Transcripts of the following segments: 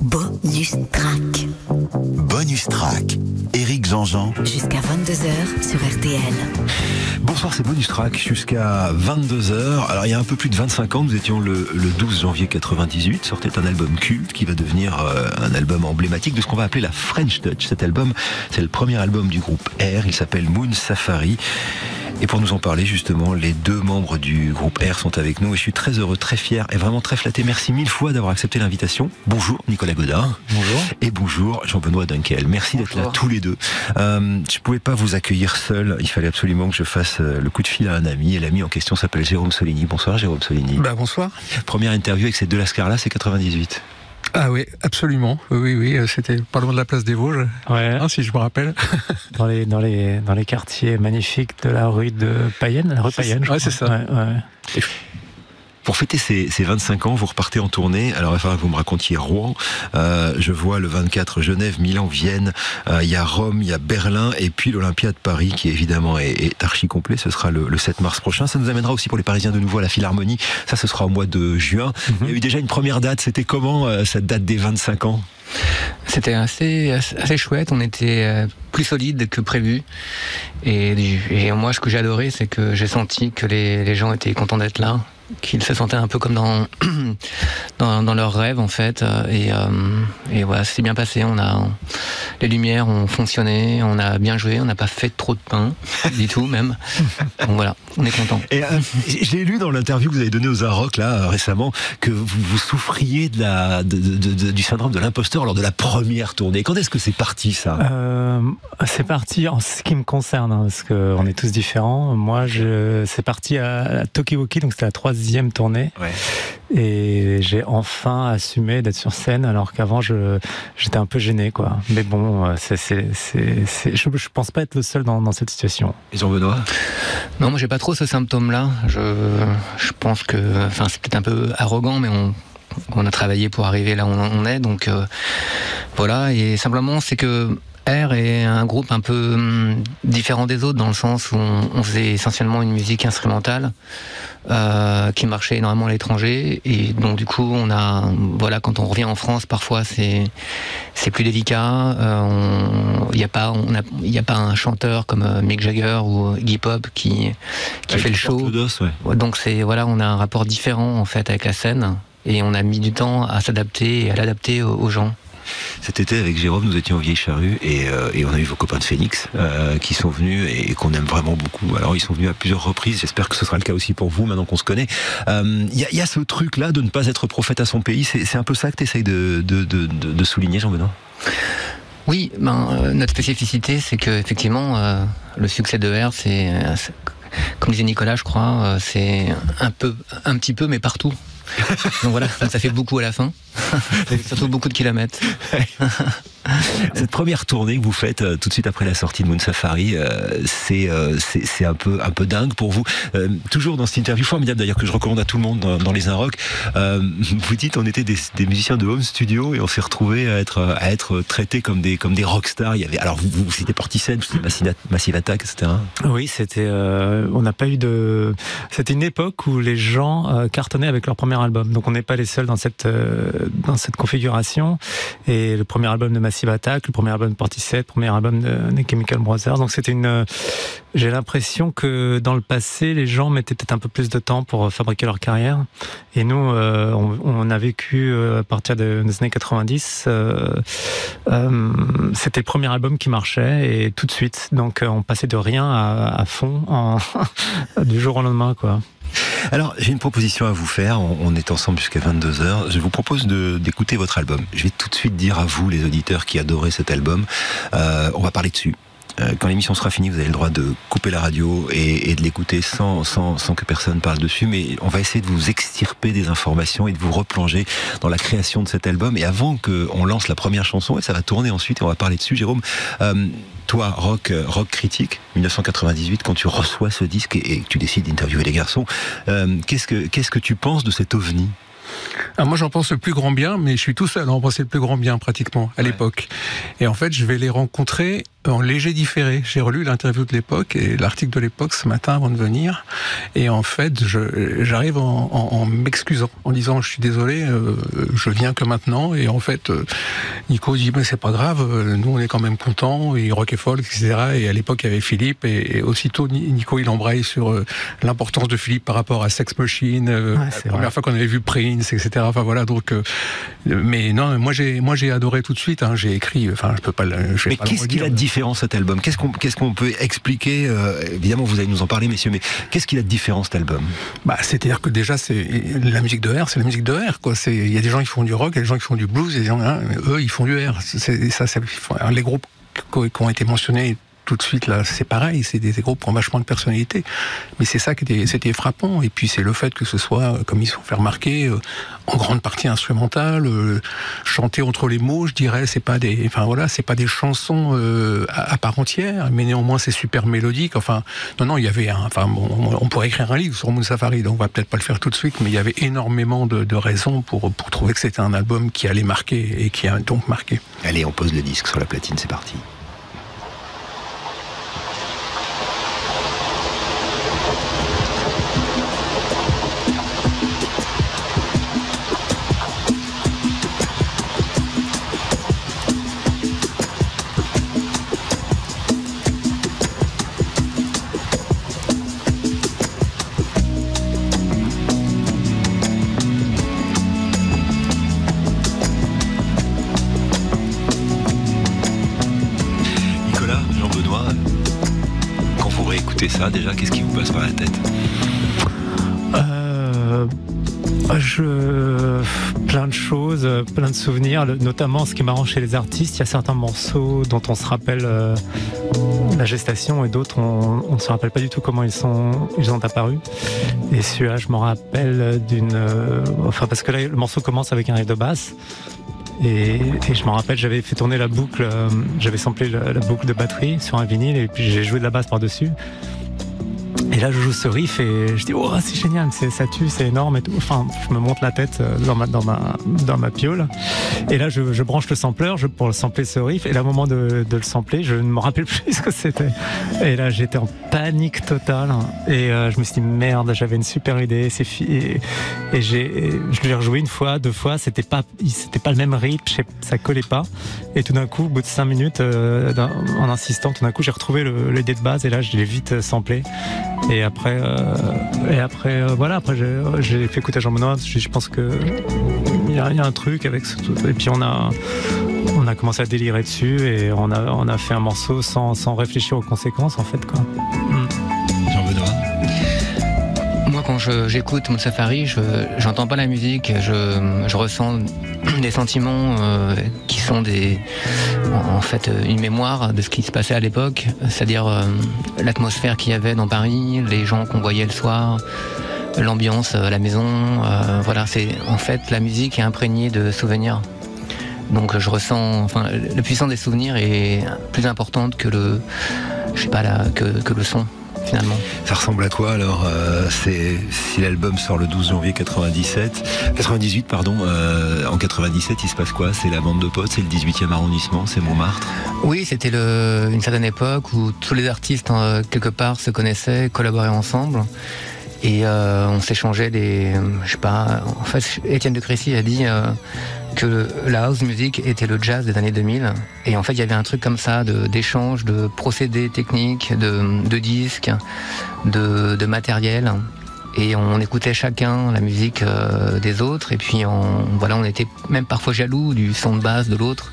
Bonus track. Bonus track. Éric Jean-Jean. Jusqu'à 22h sur RTL. Bonsoir, c'est Bonus Track jusqu'à 22h. Alors, il y a un peu plus de 25 ans, nous étions le, 12 janvier 98, sortait un album culte qui va devenir euh, un album emblématique de ce qu'on va appeler la French Touch. Cet album, c'est le premier album du groupe R, il s'appelle Moon Safari. Et pour nous en parler, justement, les deux membres du groupe R sont avec nous et je suis très heureux, très fier et vraiment très flatté. Merci mille fois d'avoir accepté l'invitation. Bonjour Nicolas Godin. Bonjour. Et bonjour Jean-Benoît Dunkel. Merci d'être là tous les deux. Euh, je ne pouvais pas vous accueillir seul. Il fallait absolument que je fasse euh, le coup de fil à un ami. Et l'ami en question s'appelle Jérôme Soligny. Bonsoir Jérôme Soligny. Bah, bonsoir. Première interview avec ces deux Lascar-là, c'est 98. Ah oui, absolument. Oui, oui, euh, c'était pas loin de la place des Vosges, ouais. Hein, si je me rappelle. Dans les, dans, les, dans les quartiers magnifiques de la rue de Payenne, la rue Payenne. Ouais, c'est ça. Ouais, pour fêter ces, 25 ans, vous repartez en tournée. Alors, il va vous me racontiez Rouen. Euh, je vois le 24 Genève, Milan, Vienne. Euh, il y a Rome, il y a Berlin, et puis l'Olympia de Paris, qui évidemment est, archi complet. Ce sera le, 7 mars prochain. Ça nous amènera aussi pour les Parisiens de nouveau à la Philharmonie. Ça, ce sera au mois de juin. Mhm. Il y a eu déjà une première date. C'était comment euh, cette date des 25 ans? C'était assez, assez chouette, on était plus solide que prévu. Et, et moi, ce que j'ai adoré, c'est que j'ai senti que les, les gens étaient contents d'être là qu'ils se sentaient un peu comme dans, dans, dans leur rêve en fait. Et, euh, et voilà c'est bien passé. On a les lumières ont fonctionné. On a bien joué. On n'a pas fait trop de pain du tout même. Donc voilà on est content. Et euh, j'ai lu dans l'interview que vous avez donnée aux Arocs là euh, récemment que vous, vous souffriez de la de, de, du syndrome de l'imposteur lors de la première tournée. Quand est-ce que c'est parti ça? Euh, c'est parti en ce qui me concerne hein, parce qu'on est tous différents. Moi c'est parti à, à Tokiwoki donc c'était la troisième troisième tournée. Et j'ai enfin assumé d'être sur scène, alors qu'avant, j'étais un peu gêné, quoi. Mais bon, euh, c'est, c'est, c'est, je, je pense pas être le seul dans, dans cette situation. Et Jean-Benoît? Non, moi, j'ai pas trop ce symptôme-là. Je, je pense que, enfin, c'est peut-être un peu arrogant, mais on, on a travaillé pour arriver là où on est, donc euh, voilà. Et simplement, c'est que R est un groupe un peu hum, différent des autres dans le sens où on, faisait essentiellement une musique instrumentale euh, qui marchait énormément à l'étranger. Et donc du coup on a voilà quand on revient en France parfois c'est c'est plus délicat. Il euh, n'y a pas on il y a pas un chanteur comme euh, Mick Jagger ou Iggy Pop qui qui fait le show. donc c'est voilà on a un rapport différent en fait avec la scène. Et on a mis du temps à s'adapter et à l'adapter aux gens. Cet été, avec Jérôme, nous étions au Vieille Charrue et, euh, on a eu vos copains de Phoenix euh, qui sont venus et qu'on aime vraiment beaucoup. Alors, ils sont venus à plusieurs reprises. J'espère que ce sera le cas aussi pour vous maintenant qu'on se connaît. Il euh, y, a ce truc-là de ne pas être prophète à son pays. C'est un peu ça que tu essayes de, souligner, Jean-Benoît? Oui, ben, notre spécificité, c'est que effectivement, le succès de R, c'est comme disait Nicolas, je crois, c'est un peu, un petit peu, mais partout. Donc voilà, ça fait beaucoup à la fin. Surtout beaucoup de kilomètres. Cette première tournée que vous faites euh, tout de suite après la sortie de Moon Safari, euh, euh, c'est un peu un peu dingue pour vous. toujours dans cette interview formidable d'ailleurs que je recommande à tout le monde dans, les Un vous dites on était des, musiciens de home studio et on s'est retrouvés à être à être traités comme des comme des rockstars. Il y avait alors vous, vous c'était Portishead, c'était Massive, Attack, etc. Oui, c'était on n'a pas eu de c'était une époque où les gens cartonnaient avec leur premier album. Donc on n'est pas les seuls dans cette dans cette configuration. Et le premier album de Massive Le premier album de Portishead, le premier album de, Chemical Brothers. Donc c'était une. J'ai l'impression que dans le passé, les gens mettaient peut-être un peu plus de temps pour fabriquer leur carrière. Et nous, euh, on, a vécu euh, à partir des années 90. Euh, c'était le premier album qui marchait et tout de suite. Donc on passait de rien à, fond du jour au lendemain, quoi. Alors, j'ai une proposition à vous faire. On, est ensemble jusqu'à 22h. Je vous propose d'écouter votre album. Je vais tout de suite dire à vous, les auditeurs qui adoraient cet album, euh, on va parler dessus euh, quand l'émission sera finie, vous avez le droit de couper la radio et, de l'écouter sans, sans, sans, que personne parle dessus. Mais on va essayer de vous extirper des informations et de vous replonger dans la création de cet album. Et avant qu'on lance la première chanson, et ça va tourner ensuite, et on va parler dessus, Jérôme. Euh, toi, rock, euh, rock critique, 1998, quand tu reçois ce disque et, que tu décides d'interviewer les garçons, euh, qu'est-ce que qu'est-ce que tu penses de cet ovni? Ah, Moi, j'en pense le plus grand bien, mais je suis tout seul à en penser le plus grand bien pratiquement à l'époque. Et en fait, je vais les rencontrer en léger différé. J'ai relu l'interview de l'époque et l'article de l'époque ce matin avant de venir. Et en fait, j'arrive en, en, m'excusant, en disant je suis désolé, euh, je viens que maintenant. Et en fait, euh, Nico dit mais c'est pas grave, euh, nous on est quand même contents. Et rock et folk, etc. Et à l'époque il y avait Philippe et, aussitôt Nico il embraye sur l'importance de Philippe par rapport à Sex Machine, la première fois qu'on avait vu Prince, etc. Enfin voilà donc. mais non, moi j'ai moi j'ai adoré tout de suite. Hein, j'ai écrit. Enfin je peux pas. Mais qu'est-ce qu'il a de cet album Qu'est-ce qu'on peut expliquer Évidemment vous allez nous en parler messieurs, mais qu'est-ce qu'il a de différent cet album? Bah c'est-à-dire que déjà c'est la musique de R, c'est la musique de R quoi. Il y a des gens qui font du rock, il y a des gens qui font du blues, et gens, hein, eux ils font du R. C'est ça, les groupes qui ont été mentionnés tout de suite là, c'est pareil, c'est des, groupes qui ont vachement de personnalité. Mais c'est ça qui était, frappant. Et puis c'est le fait que ce soit, comme ils se font faire remarquer, euh, en grande partie instrumentale, euh, chanté entre les mots, je dirais. C'est pas des, enfin voilà, c'est pas des chansons euh, à, part entière, mais néanmoins c'est super mélodique. Enfin, non, non, il y avait, un, enfin, on pourrait écrire un livre sur Moon Safari, donc on va peut-être pas le faire tout de suite, mais il y avait énormément de, de raisons pour pour trouver que c'était un album qui allait marquer et qui a donc marqué. Allez, on pose le disque sur la platine, c'est parti. Déjà Qu'est-ce qui vous passe par la tête euh. Plein de choses, plein de souvenirs, notamment ce qui est marrant chez les artistes, il y a certains morceaux dont on se rappelle euh, la gestation et d'autres on, ne se rappelle pas du tout comment ils sont ils ont apparu. Et celui-là, je me rappelle d'une, euh, enfin parce que là le morceau commence avec un riff de basse. Et, je me rappelle, j'avais fait tourner la boucle, j'avais samplé la, la, boucle de batterie sur un vinyle et puis j'ai joué de la basse par-dessus. Et là, je joue ce riff et je dis, oh, c'est génial, ça tue, c'est énorme et tout. Enfin, je me monte la tête euh, dans ma, dans ma, dans ma piole. Et là, je, branche le sampler je, pour sampler ce riff. Et là, au moment de, le sampler, je ne me rappelle plus ce que c'était. Et là, j'étais en panique totale. Et euh, je me suis dit, merde, j'avais une super idée. Et, je l'ai rejoué une fois, deux fois. C'était pas, pas le même riff, ça collait pas. Et tout d'un coup, au bout de cinq minutes, euh, en insistant, tout d'un coup, j'ai retrouvé l'idée de base. Et là, je l'ai vite samplé. Et après, euh, et après euh, voilà, après j'ai fait écouter à Jean-Benoît. Je, pense que il y, a un truc avec ce, et puis on a on a commencé à délirer dessus et on a on a fait un morceau sans, sans réfléchir aux conséquences en fait quoi. Mm. Jean-Benoît. Moi, quand j'écoute mon safari, je j'entends pas la musique, je, je ressens des sentiments euh, qui sont des, en fait une mémoire de ce qui se passait à l'époque, c'est-à-dire euh, l'atmosphère qu'il y avait dans Paris, les gens qu'on voyait le soir, l'ambiance à la maison. Euh, voilà, c'est en fait la musique est imprégnée de souvenirs. Donc je ressens, enfin, la puissance des souvenirs est plus importante que le, je sais pas que, que le son. Ça ressemble à quoi alors euh, C'est si l'album sort le 12 janvier 97, 98 pardon. Euh, en 97, il se passe quoi? C'est la bande de potes, c'est le 18e arrondissement, c'est Montmartre? Oui, c'était une certaine époque où tous les artistes euh, quelque part se connaissaient, collaboraient ensemble. Et on s'échangeait des, je sais pas. En fait, Étienne de Crécy a dit que la house music était le jazz des années 2000. Et en fait, il y avait un truc comme ça d'échange, de, procédés techniques, de, disques, de, de, matériel. Et on écoutait chacun la musique euh, des autres. Et puis, on, voilà, on était même parfois jaloux du son de base de l'autre.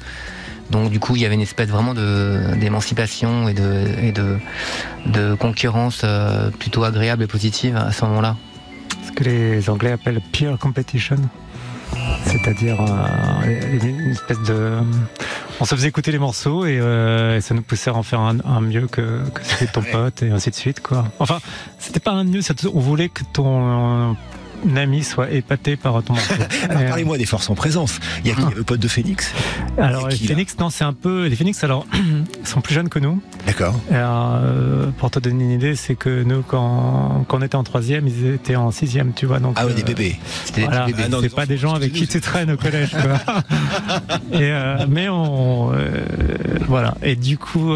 Donc du coup, il y avait une espèce vraiment d'émancipation et, de, et de, de concurrence euh, plutôt agréable et positive à ce moment-là. Ce que les Anglais appellent peer competition c'est-à-dire euh, une espèce de. On se faisait écouter les morceaux et, euh, ça nous poussait à en faire un, mieux que, que c'était ton pote et ainsi de suite, quoi. Enfin, c'était pas un mieux, on voulait que ton ami soit épaté par ton morceau. Alors euh, parlez-moi des forces en présence. Il y a qui le pote de Phoenix alors qui, Phoenix, non, c'est un peu les Phoenix. Alors, sont plus jeunes que nous. D'accord. Euh, pour te donner une idée, c'est que nous, quand, quand on était en troisième, ils étaient en sixième, tu vois. Donc, Ah ouais, des euh, bébés. C'était des Voilà. Ah non, c'est des pas des gens avec qui tu traînes au collège. Quoi. Et euh, mais on, voilà. Et du coup,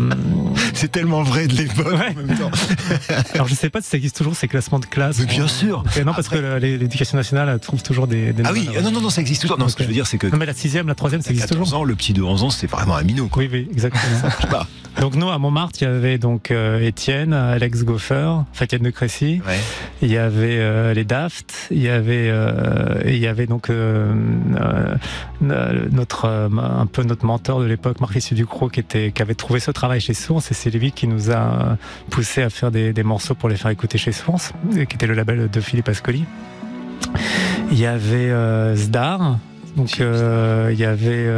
C'est tellement vrai de l'époque Ouais. en même temps. alors je sais pas si ça existe toujours ces classements de classe. Mais bien sûr. Non, parce que l'éducation nationale trouve toujours des. des Ah oui, ah non, non, non, ça existe toujours. Non, ce que je veux dire, c'est que Non, mais la sixième, la troisième, ça existe 14 toujours. ans, le petit de 11 ans, c'est vraiment un minot, quoi. Oui, oui, exactement. Donc nous, à Montmartre, il y avait donc euh, Étienne, Alex Goffer, Fatienne de Crécy. Ouais. Il y avait euh, les Daft, il y avait euh, il y avait donc euh, euh, notre euh, un peu notre mentor de l'époque, Marc Ducrot, qui était qui avait trouvé ce travail chez Source et c'est lui qui nous a poussé à faire des, des morceaux pour les faire écouter chez Source, qui était le label de Philippe Ascoli. Il y avait euh, Zdar, donc euh, il y avait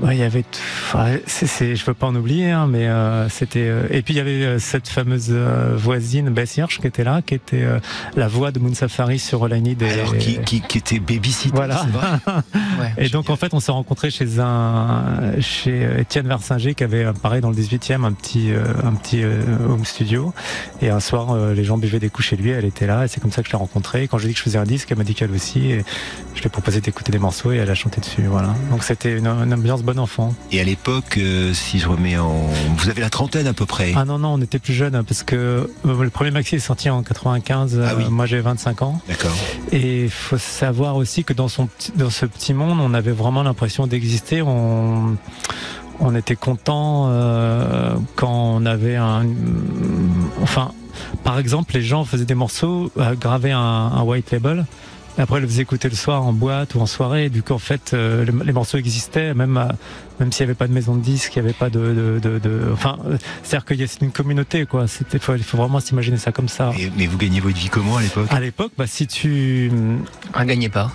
Ouais, il y avait, enfin, c'est- je veux pas en oublier, hein, mais euh, c'était. euh, et puis il y avait euh, cette fameuse voisine Bess Hirsch qui était là, qui était la voix de Moon Safari sur Olaini des. Alors, qui, qui, qui était babysitter, Voilà. vrai Ouais. Et donc en fait, on s'est rencontrés chez un chez Étienne Versinger qui avait pareil dans le 18e un petit un petit home studio. Et un soir, les gens buvaient des coups chez lui, elle était là, et c'est comme ça que je l'ai rencontrée. Quand j'ai dit que je faisais un disque, elle m'a dit qu'elle aussi. Et je lui ai proposé d'écouter des morceaux et elle a chanté dessus. Voilà. Donc c'était une, une ambiance bon enfant. Et à l'époque, euh, si je remets en. Vous avez la trentaine à peu près. Ah non non, on était plus jeunes hein, parce que euh, le premier maxi est sorti en 95. Ah oui. euh, moi j'ai 25 ans. D'accord. Et il faut savoir aussi que dans, son, dans ce petit monde, on avait vraiment l'impression d'exister. On, on était content euh, quand on avait un. Enfin, par exemple, les gens faisaient des morceaux, euh, gravaient un, un white label. Après, ils le faisaient écouter le soir en boîte ou en soirée. Du coup, en fait, euh, les, les morceaux existaient, même, à- même s'il n'y avait pas de maison de disques, il n'y avait pas de. de, de, de- enfin, c'est-à-dire qu'il y a c'est une communauté, quoi. C'était, faut, il faut vraiment s'imaginer ça comme ça. Et- mais vous gagnez votre vie comment à l'époque? À l'époque, bah, si tu, Un gagnait pas.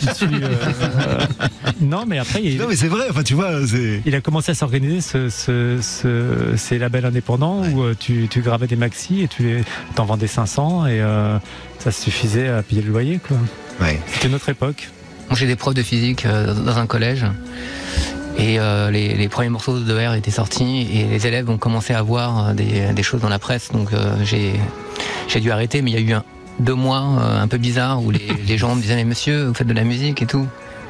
si tu, euh, non, mais après, il, Non, mais c'est vrai, enfin, tu vois, c'est. il a commencé à s'organiser ce, ce, ce- ces labels indépendants où euh, tu, tu gravais des maxi et tu les- t'en vendais 500 et euh, ça suffisait à payer le loyer. quoi. Ouais. C'était notre époque. Moi, j'ai des profs de physique dans un collège. Et euh, les, les premiers morceaux de R étaient sortis et les élèves ont commencé à voir euh, des, des choses dans la presse. Donc euh, j'ai dû arrêter, mais il y a eu un, deux mois euh, un peu bizarres où les, les gens me disaient Mais monsieur, vous faites de la musique et tout.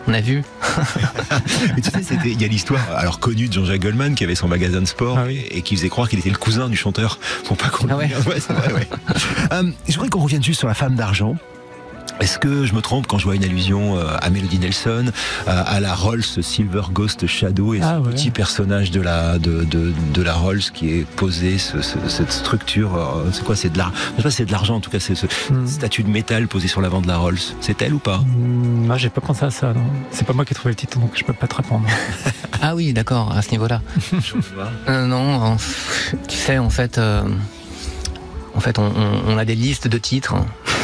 On a vu. Mais tu sais, c'était- il y a l'histoire alors connue de Jean-Jacques Goldman qui avait son magasin de sport Ah oui. et, et qui faisait croire qu'il était le cousin du chanteur pour pas qu'on. Ah ouais. Euh, je voudrais qu'on revienne juste sur la femme d'argent. Est-ce que je me trompe quand je vois une allusion euh, à Melody Nelson, euh, à la Rolls Silver Ghost Shadow et Ah ce ouais. petit personnage de la de, de, de la Rolls qui est posé, ce- ce- cette structure, euh, c'est quoi C'est de l'argent. Je sais pas, si c'est de l'argent en tout cas. C'est ce Hmm. statue de métal posé sur l'avant de la Rolls. C'est elle ou pas? Moi, j'ai pas pensé à ça. non. C'est pas moi qui ai trouvé le titre, donc je peux pas te répondre. Ah oui, d'accord, à ce niveau-là. Euh, non, en- tu sais, en fait, euh, en fait, on, on- on a des listes de titres.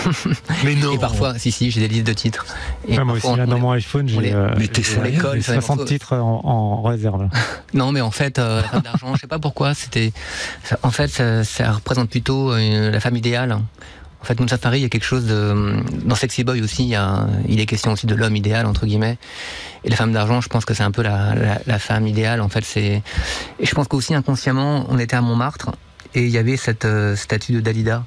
Mais non. Et parfois, si, si, j'ai des listes de titres. Et Ouais, moi parfois, aussi, là, on- dans on mon iPhone, les- j'ai euh, Mais t'es j'ai- sérieux on les colle j'ai sur les 60 morceaux. titres en, en réserve. Non, mais en fait, euh, la femme d'argent, je sais pas pourquoi, c'était. ça- En fait, ça, ça représente plutôt euh, la femme idéale. En fait, Moon Safari, il y a quelque chose de. Dans Sexy Boy aussi, il, y a, il est question aussi de l'homme idéal, entre guillemets. Et la femme d'argent, je pense que c'est un peu la, la, la femme idéale. En fait, c'est. Et je pense qu'aussi inconsciemment, on était à Montmartre et il y avait cette euh, statue de Dalida.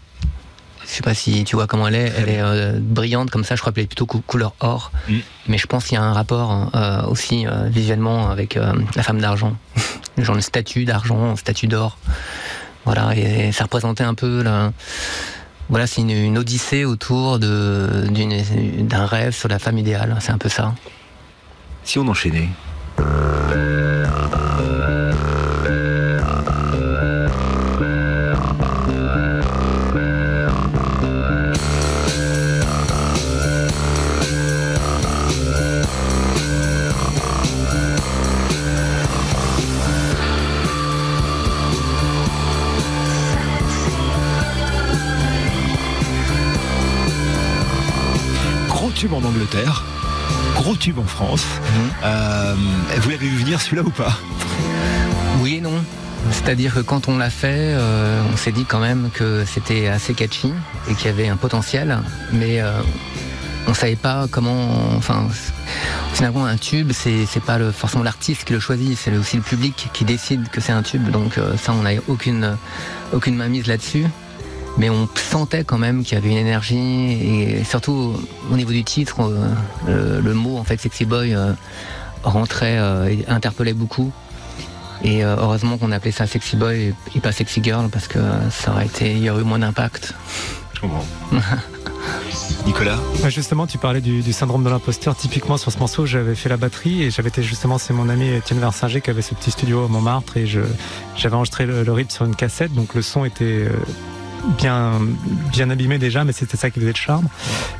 Je sais pas si tu vois comment elle est. Elle est euh, brillante comme ça. Je crois qu'elle est plutôt cou- couleur or. Mm. Mais je pense qu'il y a un rapport euh, aussi euh, visuellement avec la femme d'argent. Genre une statue d'argent, une statue d'or. Voilà, et ça représentait un peu la. Voilà, c'est une, une odyssée autour d'un rêve sur la femme idéale. C'est un peu ça. Si on enchaînait. Angleterre, gros tube en France. Mhm. Euh, vous l'avez vu venir celui-là ou pas? Oui et non. C'est-à-dire que quand on l'a fait, euh, on s'est dit quand même que c'était assez catchy et qu'il y avait un potentiel, mais euh, on savait pas comment. Enfin, finalement, un tube, c'est pas le, forcément l'artiste qui le choisit, c'est aussi le public qui décide que c'est un tube. Donc euh, ça, on n'a aucune aucune mainmise là-dessus. Mais on sentait quand même qu'il y avait une énergie et surtout au niveau du titre, euh, le, le mot en fait sexy boy euh, rentrait euh, et interpellait beaucoup. Et euh, heureusement qu'on appelait ça sexy boy et, et pas sexy girl parce que ça aurait été, il y aurait eu moins d'impact. Je comprends. Nicolas Ouais, Justement, tu parlais du, du syndrome de l'imposteur. Typiquement, sur ce morceau, j'avais fait la batterie et j'avais été justement, c'est mon ami Étienne Versinger qui avait ce petit studio à Montmartre et je, j'avais enregistré le, le rythme sur une cassette, donc le son était euh, bien, bien abîmé déjà, mais c'était ça qui faisait le charme.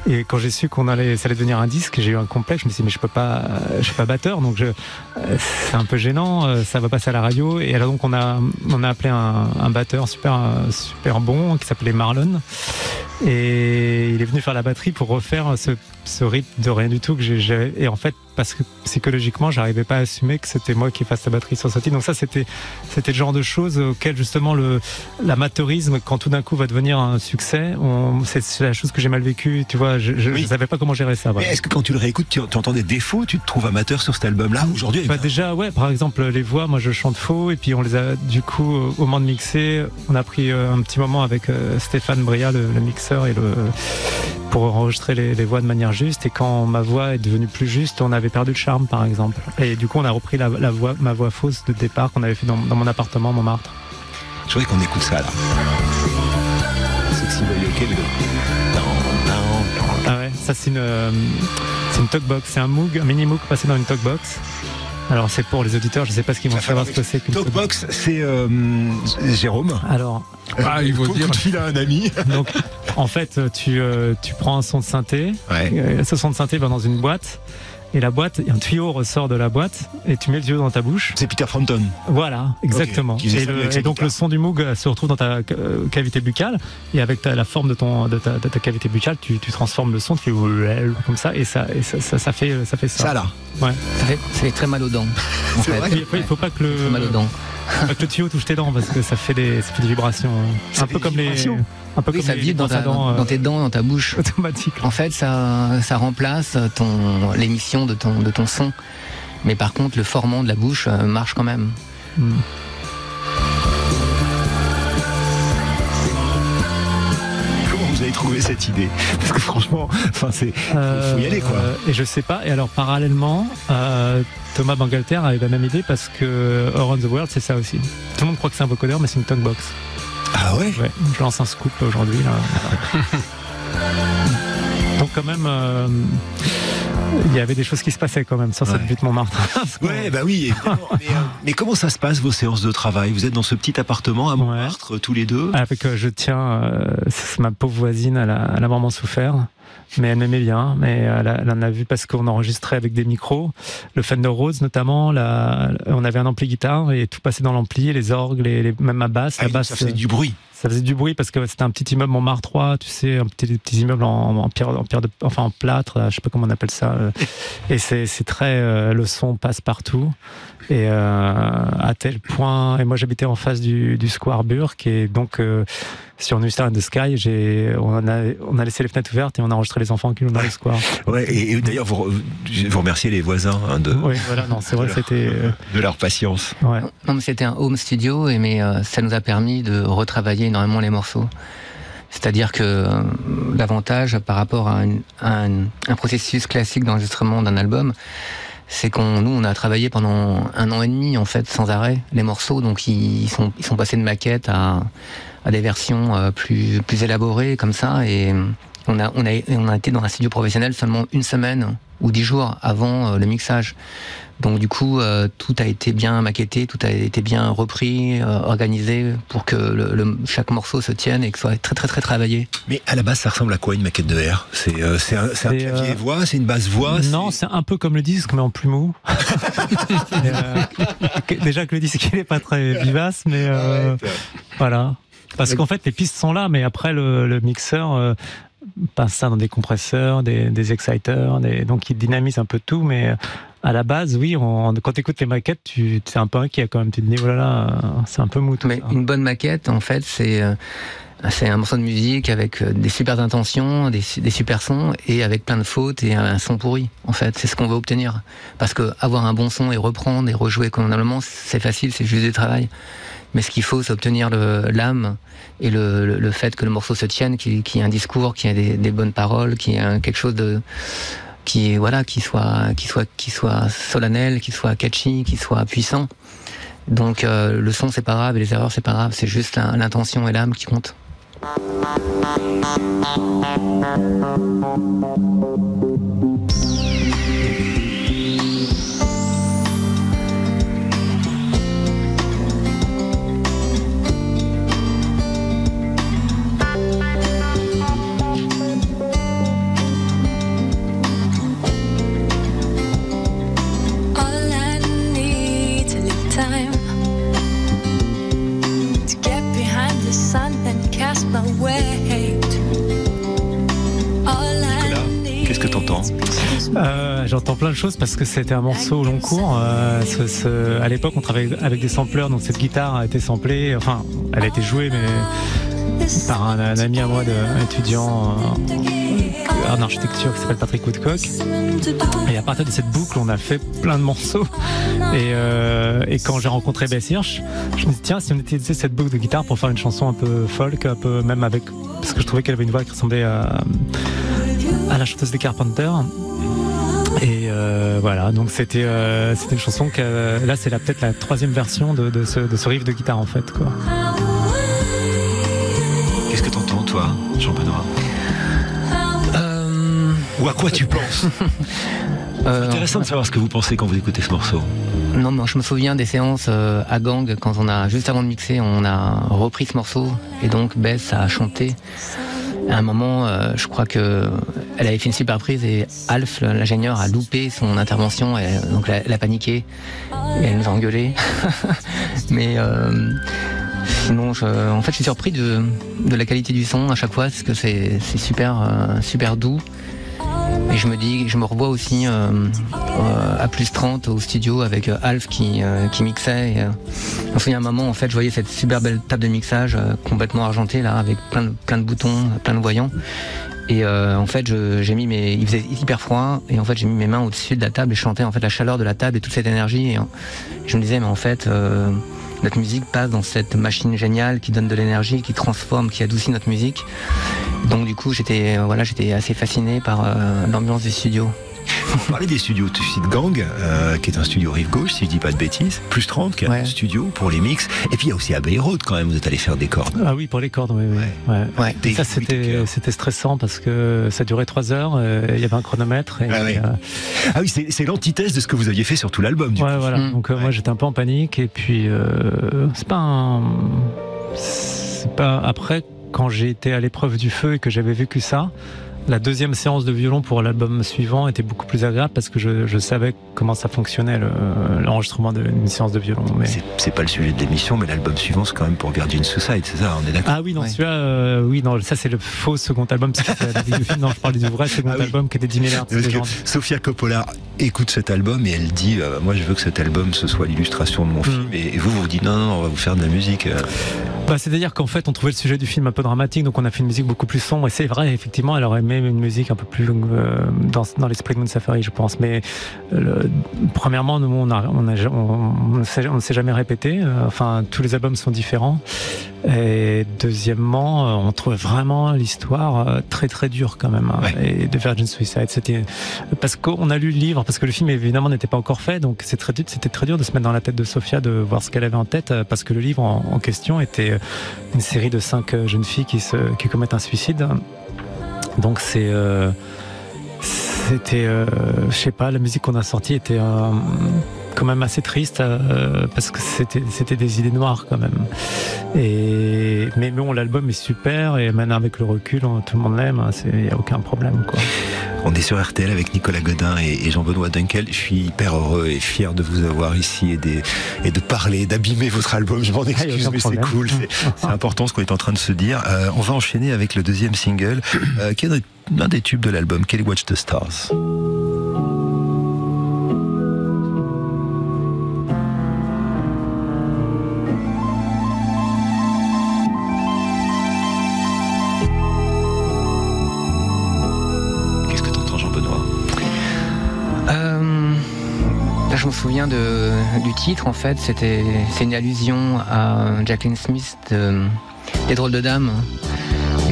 Et quand j'ai su qu'on allait, ça allait devenir un disque, j'ai eu un complexe. Je me suis dit, mais je peux pas, euh, je suis pas batteur, donc je, euh, c'est un peu gênant. euh, Ça va passer à la radio. Et alors donc on a, on a appelé un, un batteur super, super bon qui s'appelait Marlon. Et il est venu faire la batterie pour refaire ce, ce rythme de rien du tout que j'ai-. Et en fait, parce que psychologiquement, j'arrivais pas à assumer que c'était moi qui fasse la batterie sur ce titre. Donc ça, c'était, c'était le genre de choses auxquelles justement le, l'amateurisme, quand tout d'un coup va devenir un succès, c'est, la chose que j'ai mal vécue. Tu vois, je, je, Oui. je savais pas comment gérer ça. Voilà. est-ce que quand tu le réécoutes, tu, entends des défauts? Tu te trouves amateur sur cet album-là? Aujourd'hui eh Bah déjà ouais par exemple les voix moi je chante faux et puis on les a du coup au moment de mixer on a pris euh, un petit moment avec euh, Stéphane Bria le, le mixeur et le pour enregistrer les, les voix de manière juste et quand ma voix est devenue plus juste on avait perdu le charme par exemple. Et du coup on a repris la, la voix ma voix fausse de départ qu'on avait fait dans, dans mon appartement à Montmartre. Je voudrais qu'on écoute ça là. Sexy Boy ah ouais ça c'est une euh, c'est une talkbox. C'est un Moog un mini Moog passé dans une talkbox alors c'est pour les auditeurs je sais pas ce qu'ils vont savoir ce que c'est Talkbox, c'est euh, Jérôme. alors Ah, il faut dire. fil à un ami. donc en fait tu Euh, euh, tu prends un son de synthé Ouais. Euh, Ce son de synthé va dans une boîte. Et la boîte, un tuyau ressort de la boîte et tu mets le tuyau dans ta bouche. C'est Peter Frampton. Voilà, exactement. et, le- donc le son du Moog euh, se retrouve dans ta euh, cavité buccale et avec ta- la forme de ton de ta, de ta cavité buccale, tu, tu transformes le son, tu fais comme ça et ça et ça, ça, ça fait ça fait ça. Ça là. Ça fait, ça fait très mal aux dents. En C'est fait. vrai Il faut, il faut pas que le mal aux dents. faut pas que le tuyau touche tes dents parce que ça fait des ça fait des vibrations. Un peu des comme les vibrations un peu Oui, comme ça les, vibre dans, ta- euh, dans tes dents, dans ta bouche. automatiques. En fait, ça, ça remplace ton l'émission de ton, de ton son. Mais par contre, le formant de la bouche euh, marche quand même. Hmm. Comment vous avez trouvé cette idée Parce que franchement, enfin c'est, faut y aller quoi. Euh, et je sais pas. Et alors parallèlement, euh, Thomas Bangalter a eu la même idée parce que Around the World, c'est ça aussi. Tout le monde croit que c'est un vocodeur, mais c'est une talkbox. Ah ouais. Ouais, je lance un scoop aujourd'hui. là. Donc quand même, euh, il y avait des choses qui se passaient quand même sur cette Ouais. butte Montmartre. Ouais, bah oui, mais, euh, mais comment ça se passe vos séances de travail? Vous êtes dans ce petit appartement à Montmartre tous les deux? Avec euh, je tiens, euh, c'est ma pauvre voisine, elle a, elle a vraiment souffert. Mais elle m'aimait bien, mais elle, a- elle en a vu parce qu'on enregistrait avec des micros, le Fender Rhodes notamment. La, on avait un ampli guitare et tout passait dans l'ampli, les orgues, les, les- même ma basse. Ah, la basse, ça faisait du bruit. ça faisait du bruit parce que c'était un petit immeuble Montmartre 3, tu sais, un petit, immeubles en, en pierre, en pierre de, enfin en plâtre, là, je sais pas comment on appelle ça. euh, et c'est c'est très, euh, le son passe partout. Et euh, à tel point, et moi j'habitais en face du, du Square Burke, et donc euh, sur New Star in the Sky, j'ai, on a, on a laissé les fenêtres ouvertes et on a enregistré les enfants qui nous dans le Square. Ouais, et, et d'ailleurs, vous, vous remerciez les voisins hein, de, Oui, voilà, non, c'est vrai, c'était, euh, de leur patience. ouais. Non, mais c'était un home studio, et mais euh, ça nous a permis de retravailler énormément les morceaux. C'est-à-dire que euh, l'avantage par rapport à, une- à un, un processus classique d'enregistrement d'un album, c'est qu'on nous on a travaillé pendant un an et demi en fait sans arrêt les morceaux, donc ils sont ils sont passés de maquettes à, à des versions euh, plus plus élaborées comme ça. Et on a on a on a été dans un studio professionnel seulement une semaine ou dix jours avant euh, le mixage. Donc du coup, euh, tout a été bien maquetté, tout a été bien repris, euh, organisé pour que le, le- chaque morceau se tienne et que soit très très très travaillé. Mais à la base, ça ressemble à quoi une maquette de R? C'est euh, un, clavier euh, voix, c'est une basse voix Non, c'est un peu comme le disque, mais en plus mou. Euh, déjà que le disque il est pas très vivace, mais euh, voilà. Parce qu'en fait, les pistes sont là, mais après le, le mixeur euh, passe ça dans des compresseurs, des, des exciters, des, donc il dynamise un peu tout, mais à la base, oui, on, quand tu écoutes les maquettes, tu es un peu inquiet quand même. Tu te dis, voilà, là, c'est un peu mou tout Mais ça. une bonne maquette, en fait, c'est euh, c'est un morceau de musique avec euh, des super intentions, des, des super sons et avec plein de fautes et un son pourri. En fait, c'est ce qu'on veut obtenir. Parce que avoir un bon son et reprendre et rejouer convenablement, c'est facile, c'est juste du travail. Mais ce qu'il faut, c'est obtenir l'âme et le, le- fait que le morceau se tienne, qu'il y ait un discours, qu'il y ait des, bonnes paroles, qu'il y ait quelque chose de qui voilà, qui soit qui soit qui soit solennel, qui soit catchy, qui soit puissant. Donc euh, le son c'est pas grave et les erreurs c'est pas grave, c'est juste l'in- l'intention et l'âme qui comptent. Qu'est-ce que t'entends. Euh, J'entends plein de choses parce que c'était un morceau au long cours. Euh, ce- ce- à l'époque, on travaillait avec des sampleurs, donc cette guitare a été samplée. Enfin, elle a été jouée, mais par un, un ami à moi, de, un étudiant euh, en architecture qui s'appelle Patrick Woodcock. Et à partir de cette boucle, on a fait plein de morceaux. Et, euh, quand j'ai rencontré Bess Hirsch, je me dit, tiens, si on utilisait cette boucle de guitare pour faire une chanson un peu folk, un peu même avec. Parce que je trouvais qu'elle avait une voix qui ressemblait à, à la chanteuse des Carpenters. Et euh, voilà, donc c'était euh, c'était une chanson que euh, là c'est peut-être la troisième version de, ce, riff de guitare en fait quoi. Qu'est-ce que t'entends, toi, Jean-Benoît? Euh, Ou à quoi tu penses euh, Intéressant de savoir ce que vous pensez quand vous écoutez ce morceau. non, mais je me souviens des séances euh, à Gang quand on a juste avant de mixer, on a repris ce morceau et donc Bess a chanté. À un moment, euh, je crois que elle avait fait une super prise et Alf, l'ingénieur, a loupé son intervention et donc elle, a paniqué et elle nous a engueulé. Mais euh, sinon, je, en fait, je suis surpris de, de la qualité du son à chaque fois parce que c'est c'est super super doux. Et je me dis, je me revois aussi euh, euh, à plus 30 au studio avec euh, Alf qui, mixait. Et, je me souviens à un moment, en fait, je voyais cette super belle table de mixage complètement argentée là, avec plein de, boutons, plein de voyants. Et en fait, j'ai mis mes, il faisait hyper froid, et en fait, j'ai mis mes mains au-dessus de la table et je chantais en fait la chaleur de la table et toute cette énergie. Et je me disais, mais en fait, notre musique passe dans cette machine géniale qui donne de l'énergie, qui transforme, qui adoucit notre musique. Donc du coup, j'étais, euh, voilà, j'étais assez fasciné par euh, l'ambiance du studio. Vous parlez des studios de site Gang, euh, qui est un studio rive gauche, si je dis pas de bêtises. Plus 30, qui est Ouais. un studio pour les mix. Et puis il y a aussi Abbey Road quand même, vous êtes allé faire des cordes. Ah oui pour les cordes oui oui. Ouais. Ouais. Des Ça c'était stressant parce que ça durait trois heures, euh, il y avait un chronomètre. Et, Ah oui. euh, Ah oui, c'est c'est l'antithèse de ce que vous aviez fait sur tout l'album. du ouais coup. voilà. Mm. Donc euh, moi j'étais un peu en panique et puis euh, c'est pas un, c'est pas après quand j'ai été à l'épreuve du feu et que j'avais vécu ça. La deuxième séance de violon pour l'album suivant était beaucoup plus agréable parce que je, je savais comment ça fonctionnait le- l'enregistrement d'une séance de violon. Mais... C'est- pas le sujet de l'émission, mais l'album suivant, c'est quand même pour Virgin Suicide, c'est ça, on est d'accord? Ah oui, non, Ouais. celui-là, euh, oui, non, ça c'est le faux second album. parce que c'est la vie du film. Non, je parle du vrai second Ah oui. album qui était 10 milliards. Parce que Sofia Coppola écoute cet album et elle dit euh, Moi, je veux que cet album ce soit l'illustration de mon film. Et, et vous, vous vous dites Non, non, on va vous faire de la musique. euh. Bah, C'est-à-dire qu'en fait, on trouvait le sujet du film un peu dramatique, donc on a fait une musique beaucoup plus sombre. Et c'est vrai, effectivement, elle aurait aimé une musique un peu plus euh, dans, dans les Spring Moon Safari, je pense. Mais euh, le- premièrement, nous, on a- on a- on- on ne s'est- on ne s'est jamais répété. Euh, Enfin, tous les albums sont différents. Et deuxièmement, on trouvait vraiment l'histoire très très dure quand même. hein. Ouais. Et de Virgin Suicide, c'était parce qu'on a lu le livre, parce que le film évidemment n'était pas encore fait, donc c'est très c'était très dur de se mettre dans la tête de Sophia, de voir ce qu'elle avait en tête, parce que le livre en, en question était une série de cinq jeunes filles qui se qui commettent un suicide. Donc euh, c'était euh, je sais pas, la musique qu'on a sortie était euh, quand même assez triste parce que c'était des idées noires quand même. Et mais bon, l'album est super et maintenant avec le recul, on- tout le monde l'aime, il y a aucun problème quoi. On est sur RTL avec Nicolas Godin et, Jean-Benoît Dunkel. Je suis hyper heureux et fier de vous avoir ici et, de parler, d'abîmer votre album. Je m'en Ah, excuse, mais c'est cool. C'est important ce qu'on est en train de se dire. Euh, on va enchaîner avec le deuxième single, euh, qui est un des tubes de l'album, Kelly Watch the Stars. Du titre en fait. C'était c'est une allusion à Jacqueline Smith de, des Drôles de Dames.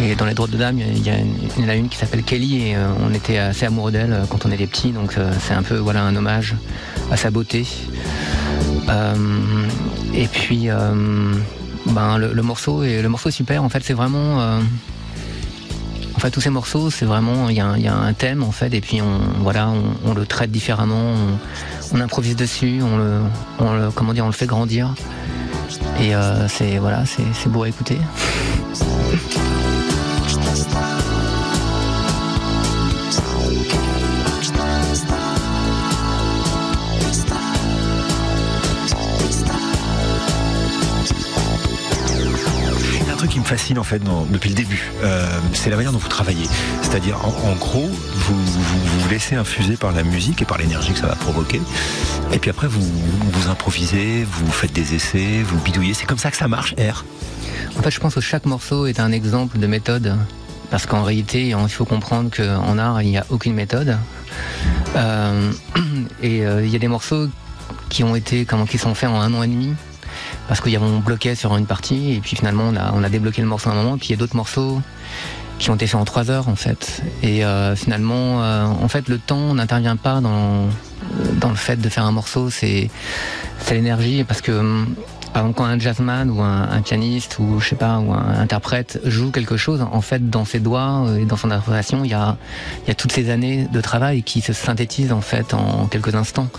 Et dans les Drôles de Dames, il y, a en a une qui s'appelle Kelly et euh, on était assez amoureux d'elle euh, quand on était petits. Donc euh, c'est un peu voilà un hommage à sa beauté. Et puis ben le, morceau et le morceau est super. En fait, c'est vraiment tous ces morceaux, c'est vraiment, il y, a un- thème en fait, et puis on, voilà, on, le traite différemment, on, improvise dessus, on le, on le, comment dire, on le fait grandir. Et euh, c'est voilà, c'est beau à écouter. qui me fascine en fait depuis le début, euh, c'est la manière dont vous travaillez. C'est-à-dire, en, en gros, vous, vous vous laissez infuser par la musique et par l'énergie que ça va provoquer. Et puis après, vous, vous improvisez, vous faites des essais, vous bidouillez. C'est comme ça que ça marche, R. En fait, je pense que chaque morceau est un exemple de méthode. Parce qu'en réalité, il faut comprendre qu'en art, il n'y a aucune méthode. Euh, et euh, il y a des morceaux qui ont été, comment, qui sont faits en un an et demi. Parce qu'il y avait on bloquait sur une partie, et puis finalement, on a, débloqué le morceau à un moment, et puis il y a d'autres morceaux qui ont été faits en trois heures, en fait. Et euh, finalement, euh, en fait, le temps n'intervient pas dans, dans le fait de faire un morceau, c'est c'est l'énergie, parce que hum, par exemple, quand un jazzman ou un, pianiste ou je sais pas ou un interprète joue quelque chose, en fait, dans ses doigts euh, et dans son interprétation, il y a, toutes ces années de travail qui se synthétisent en fait en quelques instants.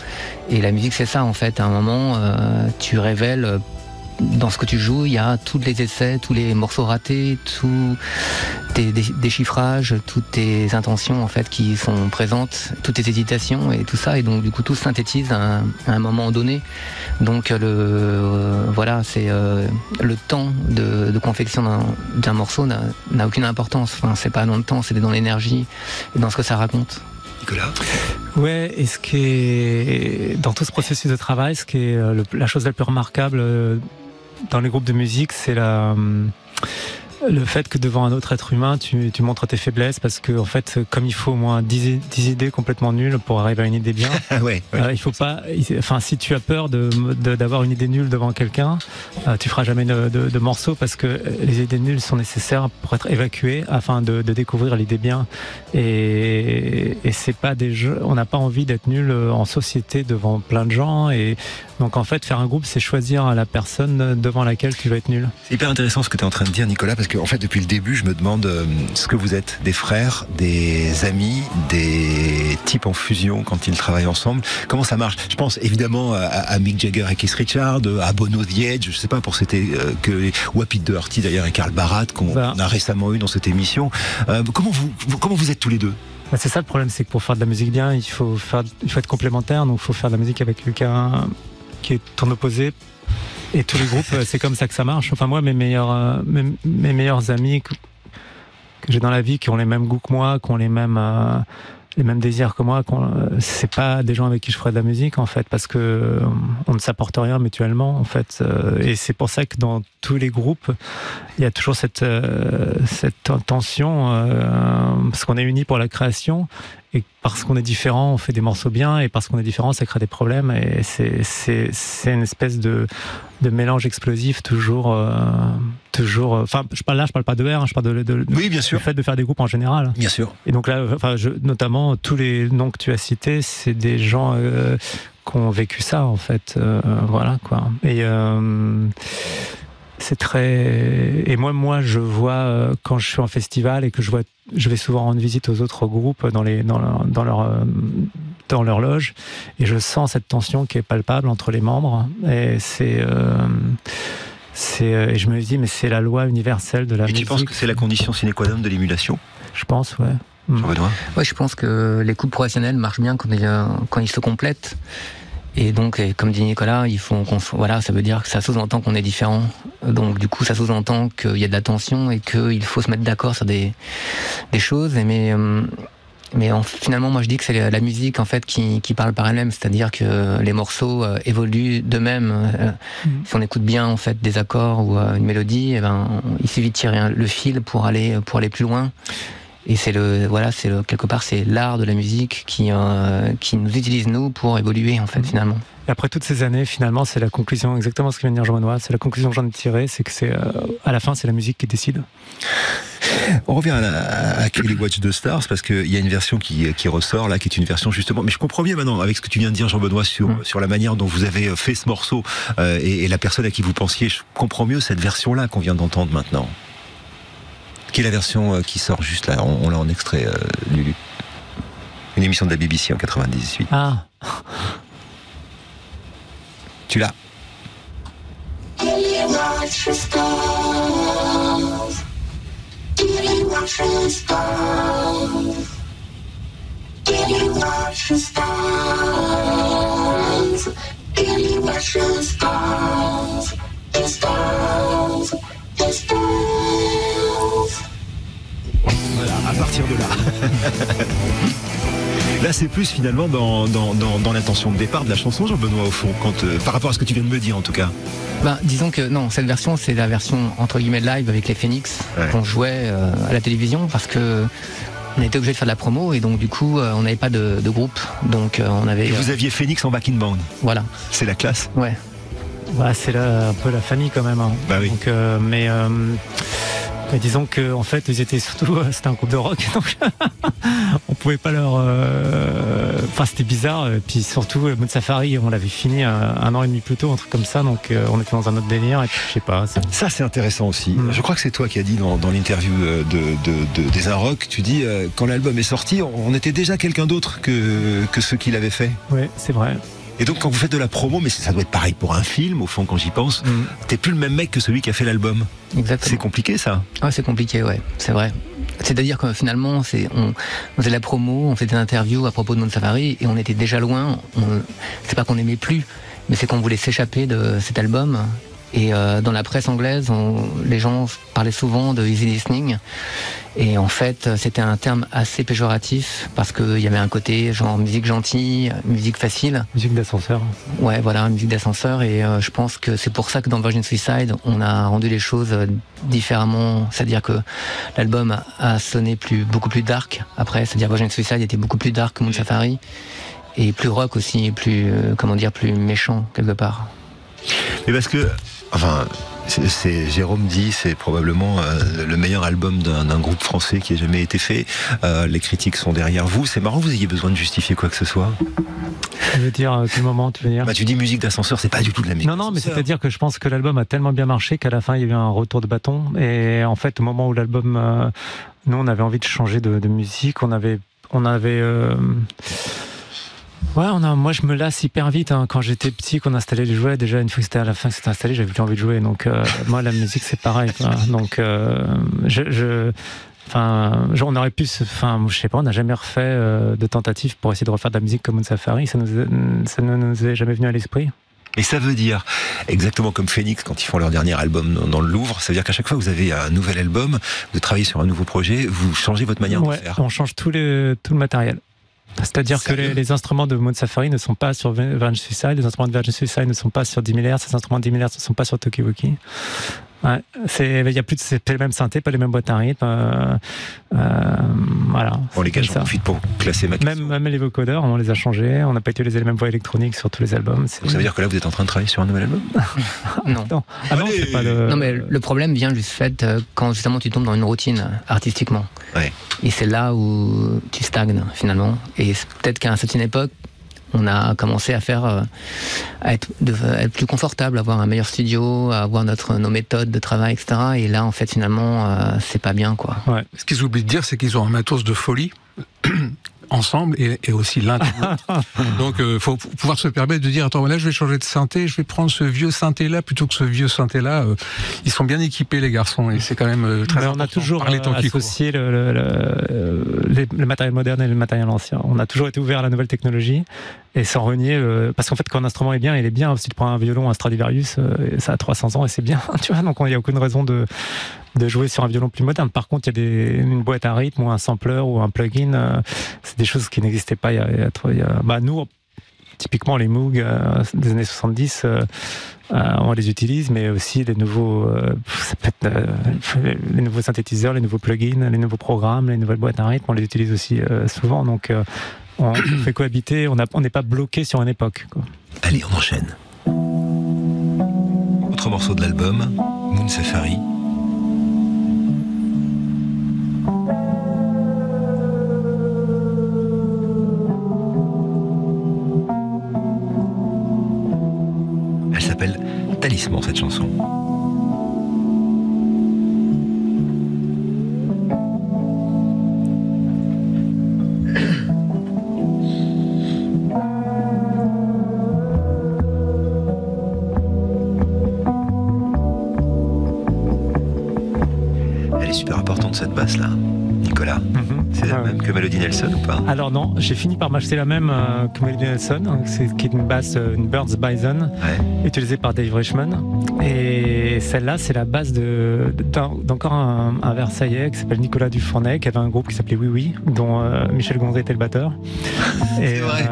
Et la musique, c'est ça en fait. À un moment, euh, tu révèles dans ce que tu joues, il y a tous les essais, tous les morceaux ratés, tous tes dé- déchiffrages, toutes tes intentions en fait qui sont présentes, toutes tes hésitations et tout ça. Et donc du coup, tout se synthétise à un, à un moment donné. Donc le euh, voilà, c'est euh, le temps de, de confection d'un- morceau n'a aucune importance. Enfin, c'est pas dans le temps, c'est dans l'énergie et dans ce que ça raconte. Nicolas? Ouais, et ce qui est dans tout ce processus de travail, ce qui est euh, le- la chose la plus remarquable dans les groupes de musique, c'est la le fait que devant un autre être humain, tu, tu montres tes faiblesses parce que en fait, comme il faut au moins 10, i- 10 idées complètement nulles pour arriver à une idée bien, ouais. ouais. euh, il faut pas. Enfin, si tu as peur de- d'avoir une idée nulle devant quelqu'un, euh, tu feras jamais de, de, de morceau parce que les idées nulles sont nécessaires pour être évacuées afin de, de découvrir l'idée bien. Et, et c'est pas des jeux. On n'a pas envie d'être nul en société devant plein de gens. Et donc en fait, faire un groupe, c'est choisir la personne devant laquelle tu vas être nul. C'est hyper intéressant ce que tu es en train de dire, Nicolas, parce que en fait, depuis le début, je me demande euh, ce que vous êtes, des frères, des amis, des types en fusion quand ils travaillent ensemble. Comment ça marche? Je pense évidemment à, à Mick Jagger et Keith Richards, à Bono The Edge, je sais pas pour c'était euh, que ou à Pete Doherty d'ailleurs et Karl Barat qu'on Ben. a récemment eu dans cette émission. Euh, comment vous, vous- comment vous êtes tous les deux? Bah, c'est ça le problème, c'est que pour faire de la musique bien, il faut faire, il faut être complémentaire. Donc il faut faire de la musique avec quelqu'un qui est ton opposé. Et tous les groupes, euh, c'est comme ça que ça marche. Enfin moi, mes meilleurs, euh, mes, meilleurs amis que, j'ai dans la vie, qui ont les mêmes goûts que moi, qui ont les mêmes, euh, les mêmes désirs que moi, c'est pas des gens avec qui je ferais de la musique en fait, parce que on ne s'apporte rien mutuellement en fait. Et c'est pour ça que dans tous les groupes, il y a toujours cette, cette tension, parce qu'on est unis pour la création, et parce qu'on est différent, on fait des morceaux bien, et parce qu'on est différent, ça crée des problèmes, et c'est- une espèce de, de mélange explosif toujours, euh, toujours. euh, Enfin, je parle là, je parle pas de R, hein, je parle de, Oui, bien du sûr. fait de faire des groupes en général. Bien sûr. Et donc là, enfin, je, notamment tous les noms que tu as cités, c'est des gens euh, qui ont vécu ça en fait. Euh, voilà quoi. Et c'est très. Et moi, moi, je vois euh, quand je suis en festival et que je vois, je vais souvent rendre visite aux autres groupes dans les dans leur dans leur euh, dans leur loge et je sens cette tension qui est palpable entre les membres et c'est euh, c'est et je me dis mais c'est la loi universelle de la Et tu musique. penses que c'est la condition sine qua non de l'émulation? Je pense, ouais. Jean-Benoît? Ouais, je pense que les couples professionnels marchent bien quand ils, quand ils se complètent. Et donc, comme dit Nicolas, il faut qu'on voilà, ça veut dire que ça sous-entend qu'on est différent. Donc, du coup, ça sous-entend qu'il y a de la tension et qu'il faut se mettre d'accord sur des, des choses. Et mais, euh, mais en- finalement, moi, je dis que c'est la, musique en fait qui, qui parle par elle-même, c'est-à-dire que les morceaux euh, évoluent d'eux-mêmes. Euh, Mhm. Si on écoute bien en fait des accords ou euh, une mélodie, eh ben, il suffit de tirer le fil pour aller pour aller plus loin. Et c'est le, voilà, c'est le, quelque part, c'est l'art de la musique qui, euh, qui nous utilise nous pour évoluer, en fait, Mhm. finalement. Et après toutes ces années, finalement, c'est la conclusion, exactement ce que vient de dire Jean-Benoît, c'est la conclusion que j'en ai tirée, c'est que c'est, euh, à la fin, c'est la musique qui décide. On revient à, la- à Kelly Watch the Stars parce qu'il y a une version qui, qui ressort là, qui est une version justement. Mais je comprends bien maintenant avec ce que tu viens de dire, Jean-Benoît, sur, Mm. sur la manière dont vous avez fait ce morceau euh, et, et la personne à qui vous pensiez. Je comprends mieux cette version-là qu'on vient d'entendre maintenant. Qui est la version euh, qui sort juste là? On, on l'a en extrait, euh, Lulu. Une émission de la BBC en 98. Ah, Tu l'as? Voilà, à partir de là. Là, c'est plus finalement dans, dans, dans, dans l'intention de départ de la chanson, Jean-Benoît, au fond, quand, euh, par rapport à ce que tu viens de me dire, en tout cas. Ben, disons que non, cette version, c'est la version entre guillemets live avec les Phoenix Ouais. qu'on jouait euh, à la télévision parce que on était obligé de faire de la promo et donc du coup, euh, on n'avait pas de, de groupe, donc euh, on avait Et vous aviez Phoenix en backing band. voilà, C'est la classe. ouais. bah, c'est là, un peu la famille quand même. hein. Bah oui. Donc, euh, mais, euh, mais disons que en fait, ils étaient surtout, euh, c'était un groupe de rock, donc on pouvait pas leur. euh, Enfin, c'était bizarre. Et puis surtout, euh, Moon Safari, on l'avait fini un, an et demi plus tôt, un truc comme ça. Donc, on était dans un autre délire. Et puis, je sais pas. Ça, c'est intéressant aussi. Mm. Je crois que c'est toi qui as dit dans, dans l'interview de, de, de- des Un Rock, tu dis, euh, quand l'album est sorti, on on était déjà quelqu'un d'autre que, que ceux qui l'avaient fait. Ouais, c'est vrai. Et donc, quand vous faites de la promo, mais ça doit être pareil pour un film, au fond, quand j'y pense, t'es plus le même mec que celui qui a fait l'album. C'est Exactement. compliqué, ça. Ouais, c'est compliqué, ouais, c'est vrai. C'est-à-dire que finalement, c'est on, on faisait la promo, on faisait des interviews à propos de Moon Safari et on était déjà loin. C'est pas qu'on n'aimait plus, mais c'est qu'on voulait s'échapper de cet album. Et euh, dans la presse anglaise, on- les gens parlaient souvent de easy listening. Et en fait, c'était un terme assez péjoratif parce qu'il y avait un côté genre musique gentille, musique facile. Musique d'ascenseur. Ouais, voilà, musique d'ascenseur. Et euh, je pense que c'est pour ça que dans Virgin Suicide, on a rendu les choses euh, différemment. C'est-à-dire que l'album a- a sonné plus, beaucoup plus dark après. C'est-à-dire Virgin Suicide était beaucoup plus dark que Moon Safari. Et plus rock aussi, plus, euh, comment dire, plus méchant quelque part. Mais parce que, enfin, c'est- Jérôme dit, c'est probablement euh, le meilleur album d'un groupe français qui ait jamais été fait. Euh, les critiques sont derrière vous. C'est marrant, vous ayez besoin de justifier quoi que ce soit. Tu veux dire, euh, quel moment tu veux dire Bah, tu dis musique d'ascenseur, c'est pas du tout de la musique. Non, non, mais c'est-à-dire que je pense que l'album a tellement bien marché qu'à la fin, il y a eu un retour de bâton. Et en fait, au moment où l'album, euh, nous, on avait envie de changer de, de musique, on avait, on avait. Ouais, on a, moi je me lasse hyper vite hein. quand j'étais petit, qu'on installait les jouets. Déjà une fois que c'était à la fin que c'était installé, j'avais plus envie de jouer. Donc euh, moi la musique c'est pareil. quoi. Donc euh, je, je- enfin, genre, on aurait pu, se- enfin, je sais pas, on n'a jamais refait euh, de tentative pour essayer de refaire de la musique comme Moon Safari. Ça nous, ça ne nous est jamais venu à l'esprit. Et ça veut dire, exactement comme Phoenix quand ils font leur dernier album dans, dans le Louvre, ça veut dire qu'à chaque fois que vous avez un nouvel album, vous travaillez sur un nouveau projet, vous changez votre manière Ouais, de faire. on change tout, les, tout le matériel. C'est-à-dire que les, les instruments de Moon Safari ne sont pas sur Virgin Suicide, les instruments de Virgin Suicide ne sont pas sur 10 000 Hz, les instruments de 10 000 Hz ne sont pas sur Tokiwoki. Ouais, c'est, il y a plus de, c'est pas les mêmes synthés, pas les mêmes boîtes à rythme. euh, euh, voilà. Bon, les gars, j'en profite pour classer ma question. Même, même les vocodeurs, on les a changés. On n'a pas utilisé les mêmes voix électroniques sur tous les albums. Donc ça veut dire que là, vous êtes en train de travailler sur un nouvel album Non. Non. Ah non, pas le. Non, mais le problème vient du fait euh, quand justement tu tombes dans une routine artistiquement. Ouais. Et c'est là où tu stagnes finalement. Et peut-être qu'à une certaine époque, on a commencé à faire, euh, à être, de- à être plus confortable, à avoir un meilleur studio, à avoir notre, nos méthodes de travail, etc. Et là, en fait, finalement, euh, c'est pas bien, quoi. Ce qu'ils oublient de dire, c'est qu'ils ont un matos de folie ensemble et, et aussi l'un de l'autre. Donc, il faut pouvoir se permettre de dire attends, là, je vais changer de synthé, je vais prendre ce vieux synthé-là plutôt que ce vieux synthé-là. Euh, ils sont bien équipés, les garçons, et c'est quand même euh, très Mais on important. a toujours les temps euh, associé le, le- le- les- le matériel moderne et le matériel ancien. On a toujours été ouvert à la nouvelle technologie et sans renier. parce qu'en fait, quand un instrument est bien, il est bien. Si tu prends un violon, un Stradivarius, euh, ça a 300 ans et c'est bien. Tu vois, donc il n'y a aucune raison de, de jouer sur un violon plus moderne. Par contre, il y a une boîte à rythme ou un sampler ou un plugin. euh, c'est des choses qui n'existaient pas il y a, il bah, nous, typiquement les Moog euh, des années 70, euh, euh, on les utilise, mais aussi les nouveaux, les nouveaux synthétiseurs, les nouveaux plugins, les nouveaux programmes, les nouvelles boîtes à rythme, on les utilise aussi souvent. Donc, on fait cohabiter. On n'est pas bloqué sur une époque. Allez, on enchaîne. Autre morceau de l'album, Moon Safari. Elle s'appelle Talisman, cette chanson. Nelson ou pas? Alors non, j'ai fini par m'acheter la même euh, que Melody Nelson, hein, c'est- qui est une basse, euh, une Birds Bison, Ouais. utilisée par Dave Richman. Et celle-là, c'est la base de- d'un- d'encore un, un Versaillais qui s'appelle Nicolas Dufournet, qui avait un groupe qui s'appelait Oui Oui, dont euh, Michel Gondry était le batteur. Et, vrai.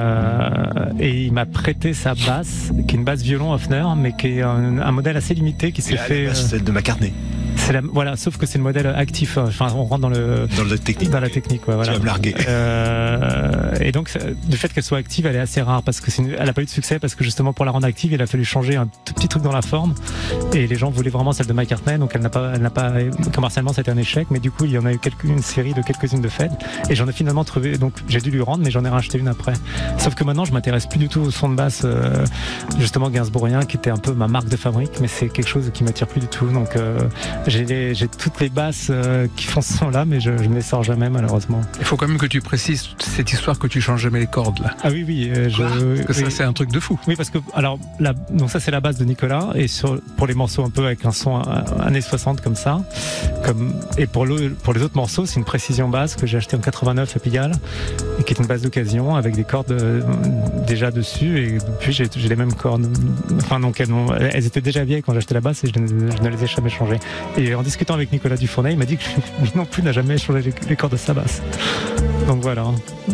et il m'a prêté sa basse, qui est une basse violon Hofner, mais qui est un, un modèle assez limité qui s'est la, fait. basse, celle de McCartney, c'est la, voilà, sauf que c'est le modèle actif. Enfin, on rentre dans le dans le technique. dans la technique, ouais, voilà. Tu vas me larguer. Euh, et donc, du fait qu'elle soit active, elle est assez rare parce que c'est une- elle a pas eu de succès parce que justement pour la rendre active, il a fallu changer un tout petit truc dans la forme et les gens voulaient vraiment celle de McCartney, donc elle n'a pas, elle n'a pas commercialement c'était un échec, mais du coup il y en a eu quelques, une série de quelques-unes de fêtes et j'en ai finalement trouvé, donc j'ai dû lui rendre, mais j'en ai racheté une après. Sauf que maintenant je m'intéresse plus du tout au son de basse, euh, justement Gainsbourgien qui était un peu ma marque de fabrique, mais c'est quelque chose qui m'attire plus du tout. Donc euh, j'ai toutes les basses euh, qui font ce son-là, mais je, ne les sors jamais malheureusement. Il faut quand même que tu précises cette histoire que tu changes jamais les cordes là. Ah oui, oui. euh, je, Parce que ça, c'est un truc de fou. Oui, parce que alors la, donc ça c'est la base de Nicolas et sur, pour les morceaux un peu avec un son euh, années 60 comme ça, comme et pour le, pour les autres morceaux c'est une précision basse que j'ai acheté en 89 à Pigalle et qui est une base d'occasion avec des cordes déjà dessus et depuis j'ai les mêmes cordes. Enfin donc elles, étaient déjà vieilles quand j'ai acheté la basse et je, ne- je ne les ai jamais changées. Et en discutant avec Nicolas Dufournet, il m'a dit que lui non plus n'a jamais changé les, cordes de sa basse. Donc voilà.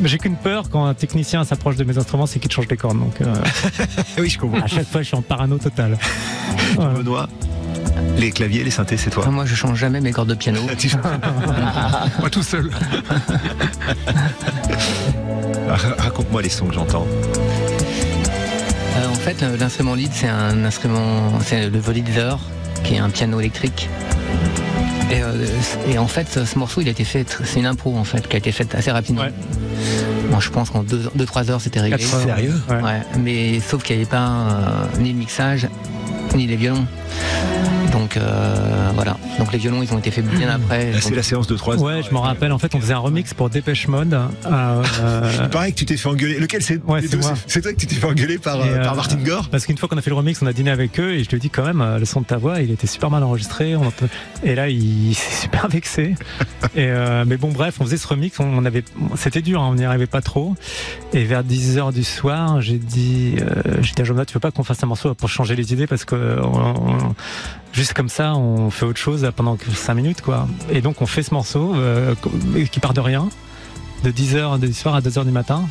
J'ai qu'une peur quand un technicien s'approche de mes instruments, c'est qu'il change les cordes. Donc euh, oui, je comprends. à chaque fois, je suis en parano total. Voilà. Benoît, les claviers, les synthés, c'est toi. Moi, je change jamais mes cordes de piano. Moi tout seul. Raconte-moi les sons que j'entends. Euh, en fait, l'instrument lead, c'est un instrument, c'est le Volitzer, qui est un piano électrique. Et, euh, et en fait, ce morceau, il a été fait, c'est une impro en fait, qui a été faite assez rapidement. Ouais. Moi, je pense qu'en 2-3 heures, c'était réglé. Sérieux? Ouais. Ouais, mais sauf qu'il n'y avait pas euh, ni le mixage, ni les violons. Donc euh, voilà. Donc les violons, ils ont été faits bien après. Là, C'est la séance de 3 Ouais, je m'en rappelle. En fait, on faisait un remix pour Dépêche Mode. euh, euh, Pareil que tu t'es fait engueuler. Lequel c'est Ouais, c'est toi que tu t'es fait engueuler par, euh, par euh, Martin Gore? parce qu'une fois qu'on a fait le remix, on a dîné avec eux et je lui ai dit quand même, euh, le son de ta voix, il était super mal enregistré. on entend- Et là, il s'est super vexé. Et euh, mais bon, bref, on faisait ce remix. On, avait, c'était dur, hein, on n'y arrivait pas trop. Et vers 10 h du soir, j'ai dit, euh, j'ai dit à Jonathan, tu veux pas qu'on fasse un morceau pour changer les idées parce que on- on- juste comme ça, on fait autre chose pendant 5 minutes, quoi. Et donc, on fait ce morceau euh, qui part de rien, de 10 h du soir à 2 h du matin.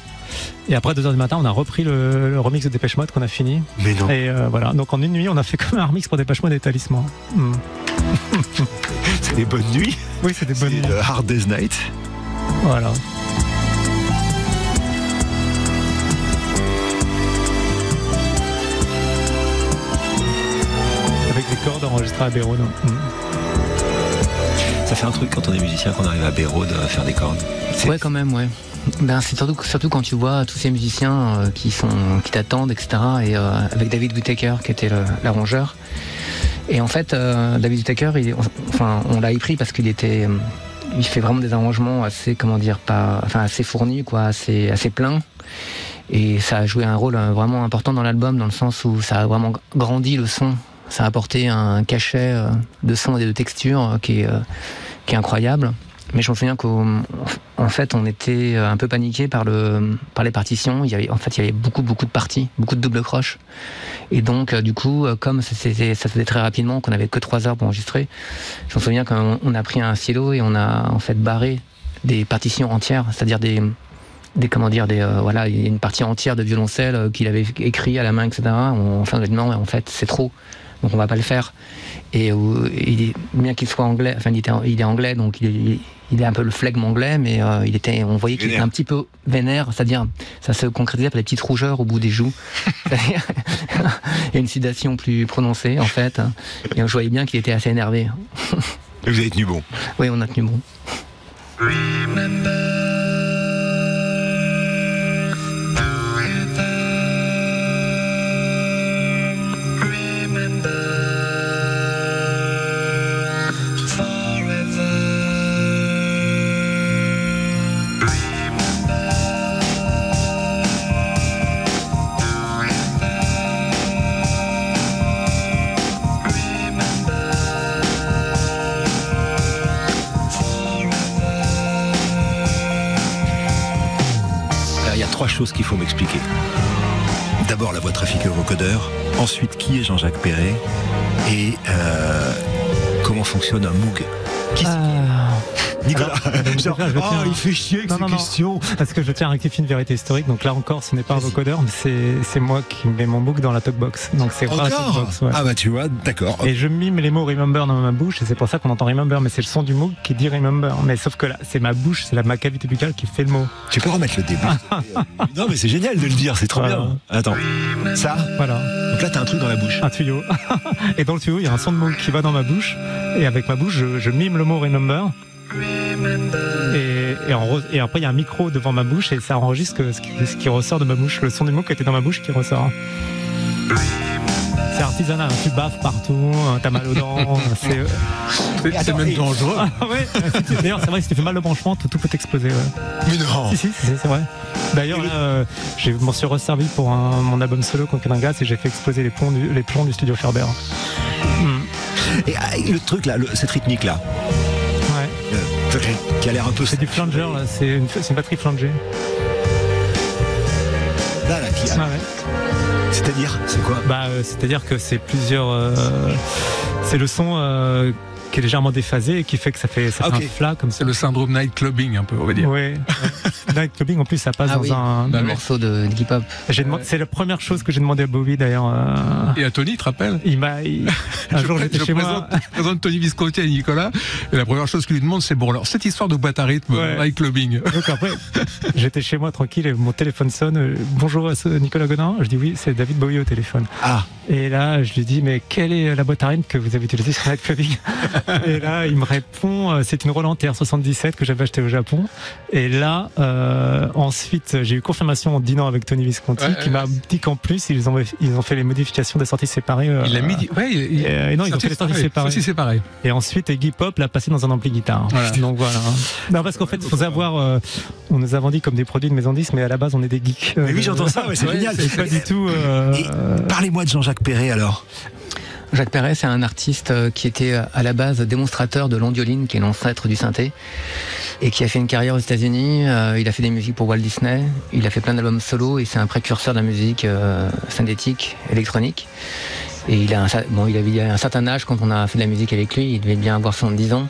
Et après 2 h du matin, on a repris le, le remix de Dépêche Mode qu'on a fini. Mais non. Et euh, voilà, donc en une nuit, on a fait comme un remix pour Dépêche Mode et Talisman. Hmm. C'est des bonnes nuits. Oui, c'est des bonnes C'est nuits. Hard Day's Night. Voilà. Enregistrées à. Hmm. Ça fait un truc quand on est musicien, qu'on arrive à Béraud de faire des cordes. Ouais, quand même, ouais. Ben, c'est surtout, surtout quand tu vois tous ces musiciens euh, qui sont, qui t'attendent, etc. Et euh, avec David Whittaker qui était l'arrangeur. Et en fait, euh, David Whittaker, il, est- enfin, on l'a épris parce qu'il était, euh, il fait vraiment des arrangements assez, comment dire, pas, enfin, assez fournis, quoi, assez, assez pleins. Et ça a joué un rôle euh, vraiment important dans l'album, dans le sens où ça a vraiment grandi le son. Ça a apporté un cachet euh, de son et de texture euh, qui est, euh, qui est incroyable. Mais je me souviens qu'en en fait, on était un peu paniqué par, le, par les partitions. Il y avait, en fait, il y avait beaucoup, beaucoup de parties, beaucoup de double croches. Et donc, du coup, comme ça, se faisait très rapidement, qu'on avait que trois heures pour enregistrer, je me souviens qu'on on a pris un stylo et on a en fait barré des partitions entières, c'est-à-dire des, des comment dire des euh, voilà une partie entière de violoncelle qu'il avait écrit à la main etc on dit non en fait c'est trop donc on va pas le faire. Et euh, il bien qu'il soit anglais enfin il, était, il est anglais donc il est, il est un peu le flegme anglais mais euh, il était on voyait qu'il était un petit peu vénère c'est-à-dire ça se concrétisait par des petites rougeurs au bout des joues. C'est-à-dire, il y a une sudation plus prononcée en fait et je voyais bien qu'il était assez énervé. Et vous avez tenu bon. oui on a tenu bon. Alors, qui est Jean-Jacques Perret et euh, comment fonctionne un Ah, Nicolas Genre, je oh, il fait chier avec Non, ces non, non. questions. parce que je tiens à rectifier une vérité historique. Donc là encore, ce n'est pas un vocodeur, mais c'est moi qui mets mon book dans la talkbox. Donc c'est la talkbox. ouais. Ah bah tu vois, d'accord. Et je mime les mots remember dans ma bouche, et c'est pour ça qu'on entend remember, mais c'est le son du mot qui dit remember. Mais sauf que là, c'est ma bouche, c'est la, ma cavité buccale qui fait le mot. Tu peux remettre le début. non mais c'est génial de le dire, c'est trop Voilà. bien. Attends, ça. Voilà, Donc là t'as un truc dans la bouche. un tuyau. et dans le tuyau, il y a un son de mot qui va dans ma bouche, et avec ma bouche, je, je mime le mot remember. Et, et, en re- et après, il y a un micro devant ma bouche, et ça enregistre ce qui, ce qui ressort de ma bouche, le son du mot qui était dans ma bouche qui ressort. C'est artisanal, hein. tu baffes partout, hein, t'as mal aux dents, c'est... euh, C'est même dangereux. Ah ouais, tu- d'ailleurs c'est vrai, si tu fais mal au branchement, tout, tout peut exploser. Ouais. Mais non. Si, si, si, c'est vrai. D'ailleurs, là, euh, je m'en suis resservi pour un- mon album solo gaz et j'ai fait exploser les, plombs du, les plombs du studio Ferber. Et ah, le truc là, le- cette rythmique là, euh, qui a l'air un peu. C'est du flanger, là, c'est une, une batterie flanger. Là, là, qui- Ouais, ouais. C'est-à-dire, c'est quoi? Bah, euh, c'est-à-dire que c'est plusieurs. euh, c'est le son euh, qui est légèrement déphasé et qui fait que ça fait, ça fait ok. un flat comme ça. C'est le syndrome night clubbing un peu, on va dire. Ouais. Night clubbing en plus ça passe ah dans oui un. le oui. morceau de J'ai demandé- C'est la première chose que j'ai demandé à Bobby d'ailleurs. euh, Et à Tony, tu te rappelles Il m'a. il- Un jour j'étais chez présente, moi. je présente Tony Visconti à Nicolas, et la première chose qu'il lui demande, c'est bon, alors cette histoire de boîte à rythme, Ouais. night clubbing. Donc après, j'étais chez moi tranquille et mon téléphone sonne. euh, Bonjour Nicolas Godin. Je dis oui, c'est David Bowie au téléphone. Ah, Et là, je lui dis mais quelle est la boîte à rythme que vous avez utilisée sur Night Clubbing Et là, il me répond euh, c'est une Roland TR77 que j'avais acheté au Japon. Et là, euh, ensuite, j'ai eu confirmation en dînant avec Tony Visconti Ouais, qui ouais. m'a dit qu'en plus ils ont ils ont fait les modifications des sorties séparées. euh, Il l'a mis. Ouais, il, euh, et non, ils ont fait les sorties séparées. Et ensuite, Iggy Pop l'a passé dans un ampli guitare. Voilà. Donc voilà. Non, parce qu'en fait, il faut savoir, euh, on nous a vendu comme des produits de maison 10, mais à la base, on est des geeks. mais oui, Euh, j'entends ça, ouais, c'est génial. C'est pas du tout. euh, Et Parlez-moi de Jean-Jacques Perret alors. Jacques Perret, c'est un artiste euh, qui était euh, à la base démonstrateur de l'ondioline, qui est l'ancêtre du synthé, et qui a fait une carrière aux États-Unis. Euh, il a fait des musiques pour Walt Disney, il a fait plein d'albums solo, et c'est un précurseur de la musique synthétique, électronique. Il a, il avait un certain âge quand on a fait de la musique avec lui, il devait bien avoir 70 ans.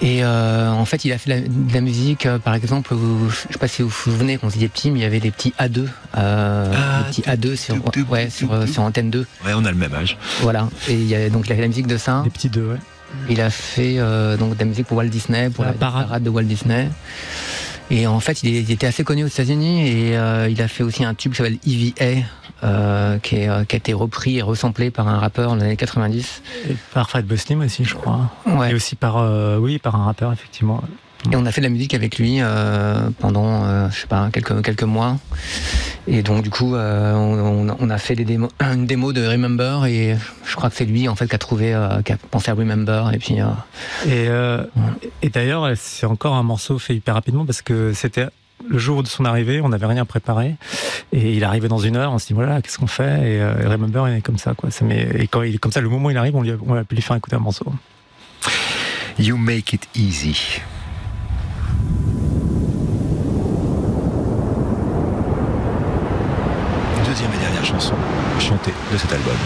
Et euh, en fait, il a fait de la, de la musique, euh, par exemple, vous- je sais pas si vous vous souvenez, quand vous étiez petit, mais il y avait les petits A2, euh, Ah, petits A2 sur, ouais, sur, sur antenne 2. Ouais, on a le même âge. Voilà. Et il y a, donc il a fait la musique de ça. Des petits deux, ouais. Il a fait euh, donc de la musique pour Walt Disney, pour La la, parade. parade de Walt Disney. Et en fait, il, est- il était assez connu aux États-Unis et euh, il a fait aussi un tube qui s'appelle EVA, euh, qui, est, euh, qui a été repris et resamplé par un rappeur dans les années 90. Et par Fred Buslim aussi, je crois. Ouais. Et aussi par, euh, oui, par un rappeur, effectivement. Et on a fait de la musique avec lui euh, pendant, euh, je sais pas, quelques, quelques mois. Et donc du coup, euh, on, a fait des démos, une démo de Remember et je crois que c'est lui en fait qui a trouvé, qui a pensé à Remember et puis. Et, et d'ailleurs, c'est encore un morceau fait hyper rapidement parce que c'était le jour de son arrivée, on n'avait rien préparé. Et il arrivait dans une heure, on se dit voilà, qu'est-ce qu'on fait? Et euh, Remember, il est comme ça, quoi. Ça met- et quand il est comme ça, le moment où il arrive, on, lui a, on a pu lui faire écouter un morceau. You make it easy. Deuxième et dernière chanson chantée de cet album.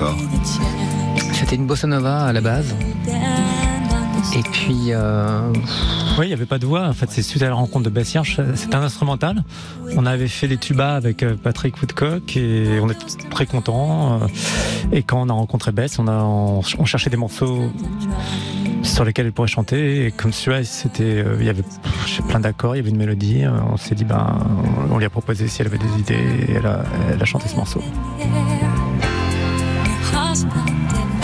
Encore C'était une bossa nova à la base. Et puis, euh, Oui, il n'y avait pas de voix. En fait, c'est suite à la rencontre de Bess Hirsch. C'est un instrumental. On avait fait les tubas avec euh, Patrick Woodcock et on était très contents. euh, Et quand on a rencontré Bess, on, a, on, on cherchait des morceaux sur lesquels elle pourrait chanter. Et comme celui-là, c'était, il y avait plein d'accords, il y avait une mélodie. On s'est dit, ben, on lui a proposé si elle avait des idées et elle a, elle a chanté ce morceau.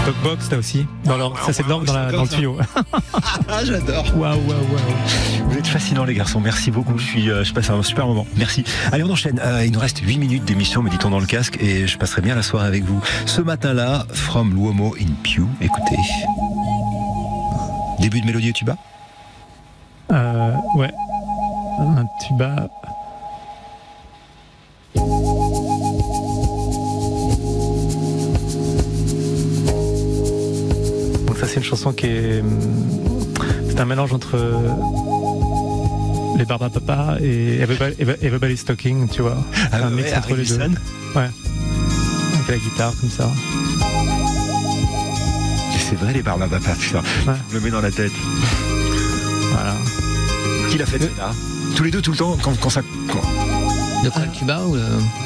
Talkbox, t'as aussi. Dans leur- ça, c'est dans, dans la- dans le tuyau. Ah, j'adore Waouh, waouh, waouh. Vous êtes fascinants les garçons, merci beaucoup, je, suis, euh, je passe un super moment, merci. Allez on enchaîne, Euh, il nous reste 8 minutes d'émission, me dit-on dans le casque, et je passerai bien la soirée avec vous. Ce matin-là, From Luomo in Pew, écoutez. Début de mélodie et tuba Euh, ouais. Un tuba. C'est une chanson qui est... hum, C'est un mélange entre les Barbapapa et Everybody- Every- Everybody's Talking, tu vois. Ah un mix entre les deux. Avec la guitare comme ça. Et C'est vrai les Barbapapa, putain, Ouais. je me mets dans la tête. Voilà. Qui l'a fait là Tous les deux, tout le temps, quand, quand ça... quand- de quoi le tuba ou le...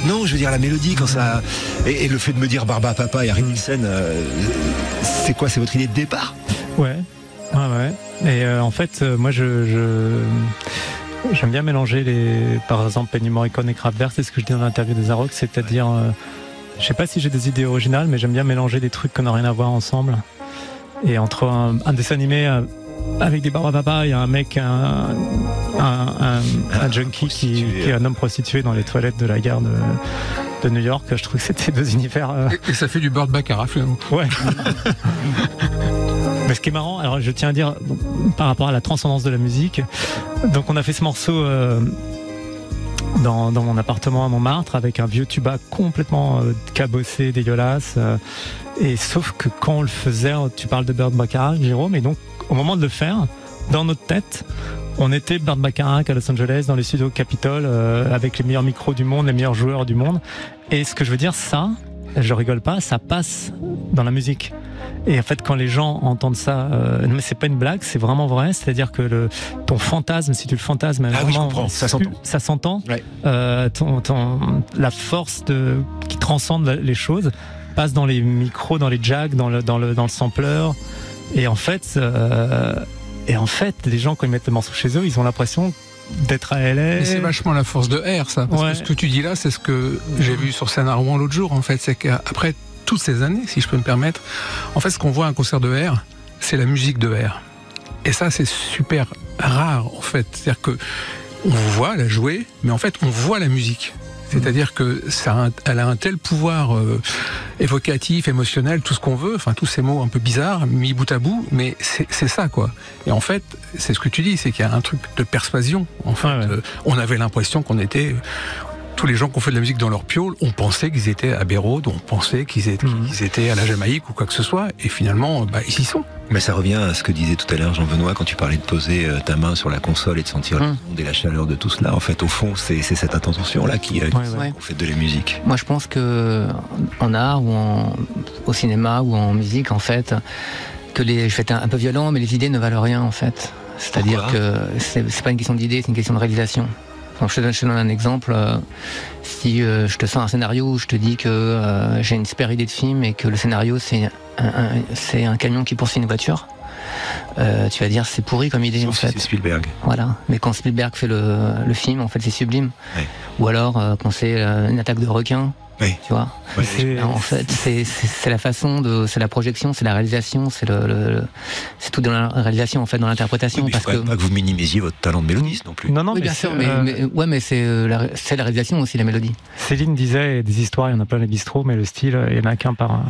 Non, je veux dire la mélodie, quand ça... Et, et le fait de me dire Barbapapa et Harry Nilsson, euh, c'est quoi, c'est votre idée de départ? Ouais, ouais, ouais. Et euh, en fait, euh, moi, je, je- j'aime bien mélanger les, par exemple, Penny Morricone et Kraftwerk. C'est ce que je dis dans l'interview des Arocs, c'est-à-dire, euh, je sais pas si j'ai des idées originales, mais j'aime bien mélanger des trucs qui n'ont rien à voir ensemble. Et entre un, un dessin animé avec des barbapapa et un mec, un, un, un, un junkie qui, est un homme prostitué dans les toilettes de la gare de, de New York, je trouve que c'était deux univers. euh, Et, et ça fait du bird baccarat finalement. Ouais. Mais ce qui est marrant, alors je tiens à dire par rapport à la transcendance de la musique, donc on a fait ce morceau euh, dans, dans mon appartement à Montmartre avec un vieux tuba complètement euh, cabossé, dégueulasse. euh, et sauf que quand on le faisait, tu parles de Bird Baccarat, Jérôme, et donc au moment de le faire, dans notre tête, on était Bird Baccarat à Los Angeles, dans les studios Capitol, euh, avec les meilleurs micros du monde, les meilleurs joueurs du monde. Et ce que je veux dire, ça, je rigole pas, ça passe dans la musique. Et en fait, quand les gens entendent ça, euh, mais c'est pas une blague, c'est vraiment vrai. C'est-à-dire que le, ton fantasme, si tu le fantasmes, Ah oui, je vraiment, comprends, ça s'entend. Ça s'entend. Ouais. Euh, ton, ton- la force de, qui transcende les choses passe dans les micros, dans les jacks, dans le, dans le, dans le sampler. Et en fait, euh, et en fait, les gens quand ils mettent le morceau chez eux, ils ont l'impression d'être à LA. C'est vachement la force de R, ça. Parce Ouais. que ce que tu dis là, c'est ce que j'ai vu sur scène à Rouen l'autre jour, en fait. C'est qu'après toutes ces années, si je peux me permettre, en fait, ce qu'on voit à un concert de R, c'est la musique de R. Et ça, c'est super rare, en fait. C'est-à-dire que on vous voit la jouer, mais en fait, on voit la musique. C'est-à-dire que ça, a un- elle a un tel pouvoir euh, évocatif, émotionnel, tout ce qu'on veut, enfin tous ces mots un peu bizarres mis bout à bout, mais c'est ça quoi. Et en fait, c'est ce que tu dis, c'est qu'il y a un truc de persuasion. En fait, Ouais, ouais. Euh, on avait l'impression qu'on était tous les gens qui ont fait de la musique dans leur piole, on pensait qu'ils étaient à Bérode, on pensait qu'ils étaient, Mhm. qu'ils étaient à la Jamaïque ou quoi que ce soit, et finalement, bah, ils y sont. Mais ça revient à ce que disait tout à l'heure Jean-Benoît quand tu parlais de poser euh, ta main sur la console et de sentir Hum. le son et la chaleur de tout cela. En fait, au fond, c'est c'est cette intention-là qui, euh, qui Ouais, fait de la musique. Moi, je pense que en art ou en, au cinéma ou en musique, en fait, que les, je vais être un, peu violent, mais les idées ne valent rien, en fait. C'est-à-dire que c'est c'est pas une question d'idée, c'est une question de réalisation. Je, te donne, je te donne un exemple. euh, Si euh, je te sors un scénario où je te dis que euh, j'ai une super idée de film et que le scénario c'est un, un- c'est un camion qui poursuit une voiture, euh, tu vas dire c'est pourri comme idée en Sauf fait. c'est Spielberg. Voilà. Mais quand Spielberg fait le, le film, en fait, c'est sublime. Ouais. Ou alors quand c'est une attaque de requin, Oui. tu vois. En fait, c'est la façon de, c'est la projection, c'est la réalisation, c'est le, le- le- c'est tout dans la réalisation en fait, dans Oui, l'interprétation, il parce que. pas que vous minimisiez votre talent de mélodiste non plus. Non, non, oui, mais bien sûr, c'est, mais, euh, mais- ouais, mais c'est euh, la, c'est la réalisation aussi, la mélodie. Céline disait des histoires, il y en a plein les bistrots, mais le style, il n'y en a qu'un par,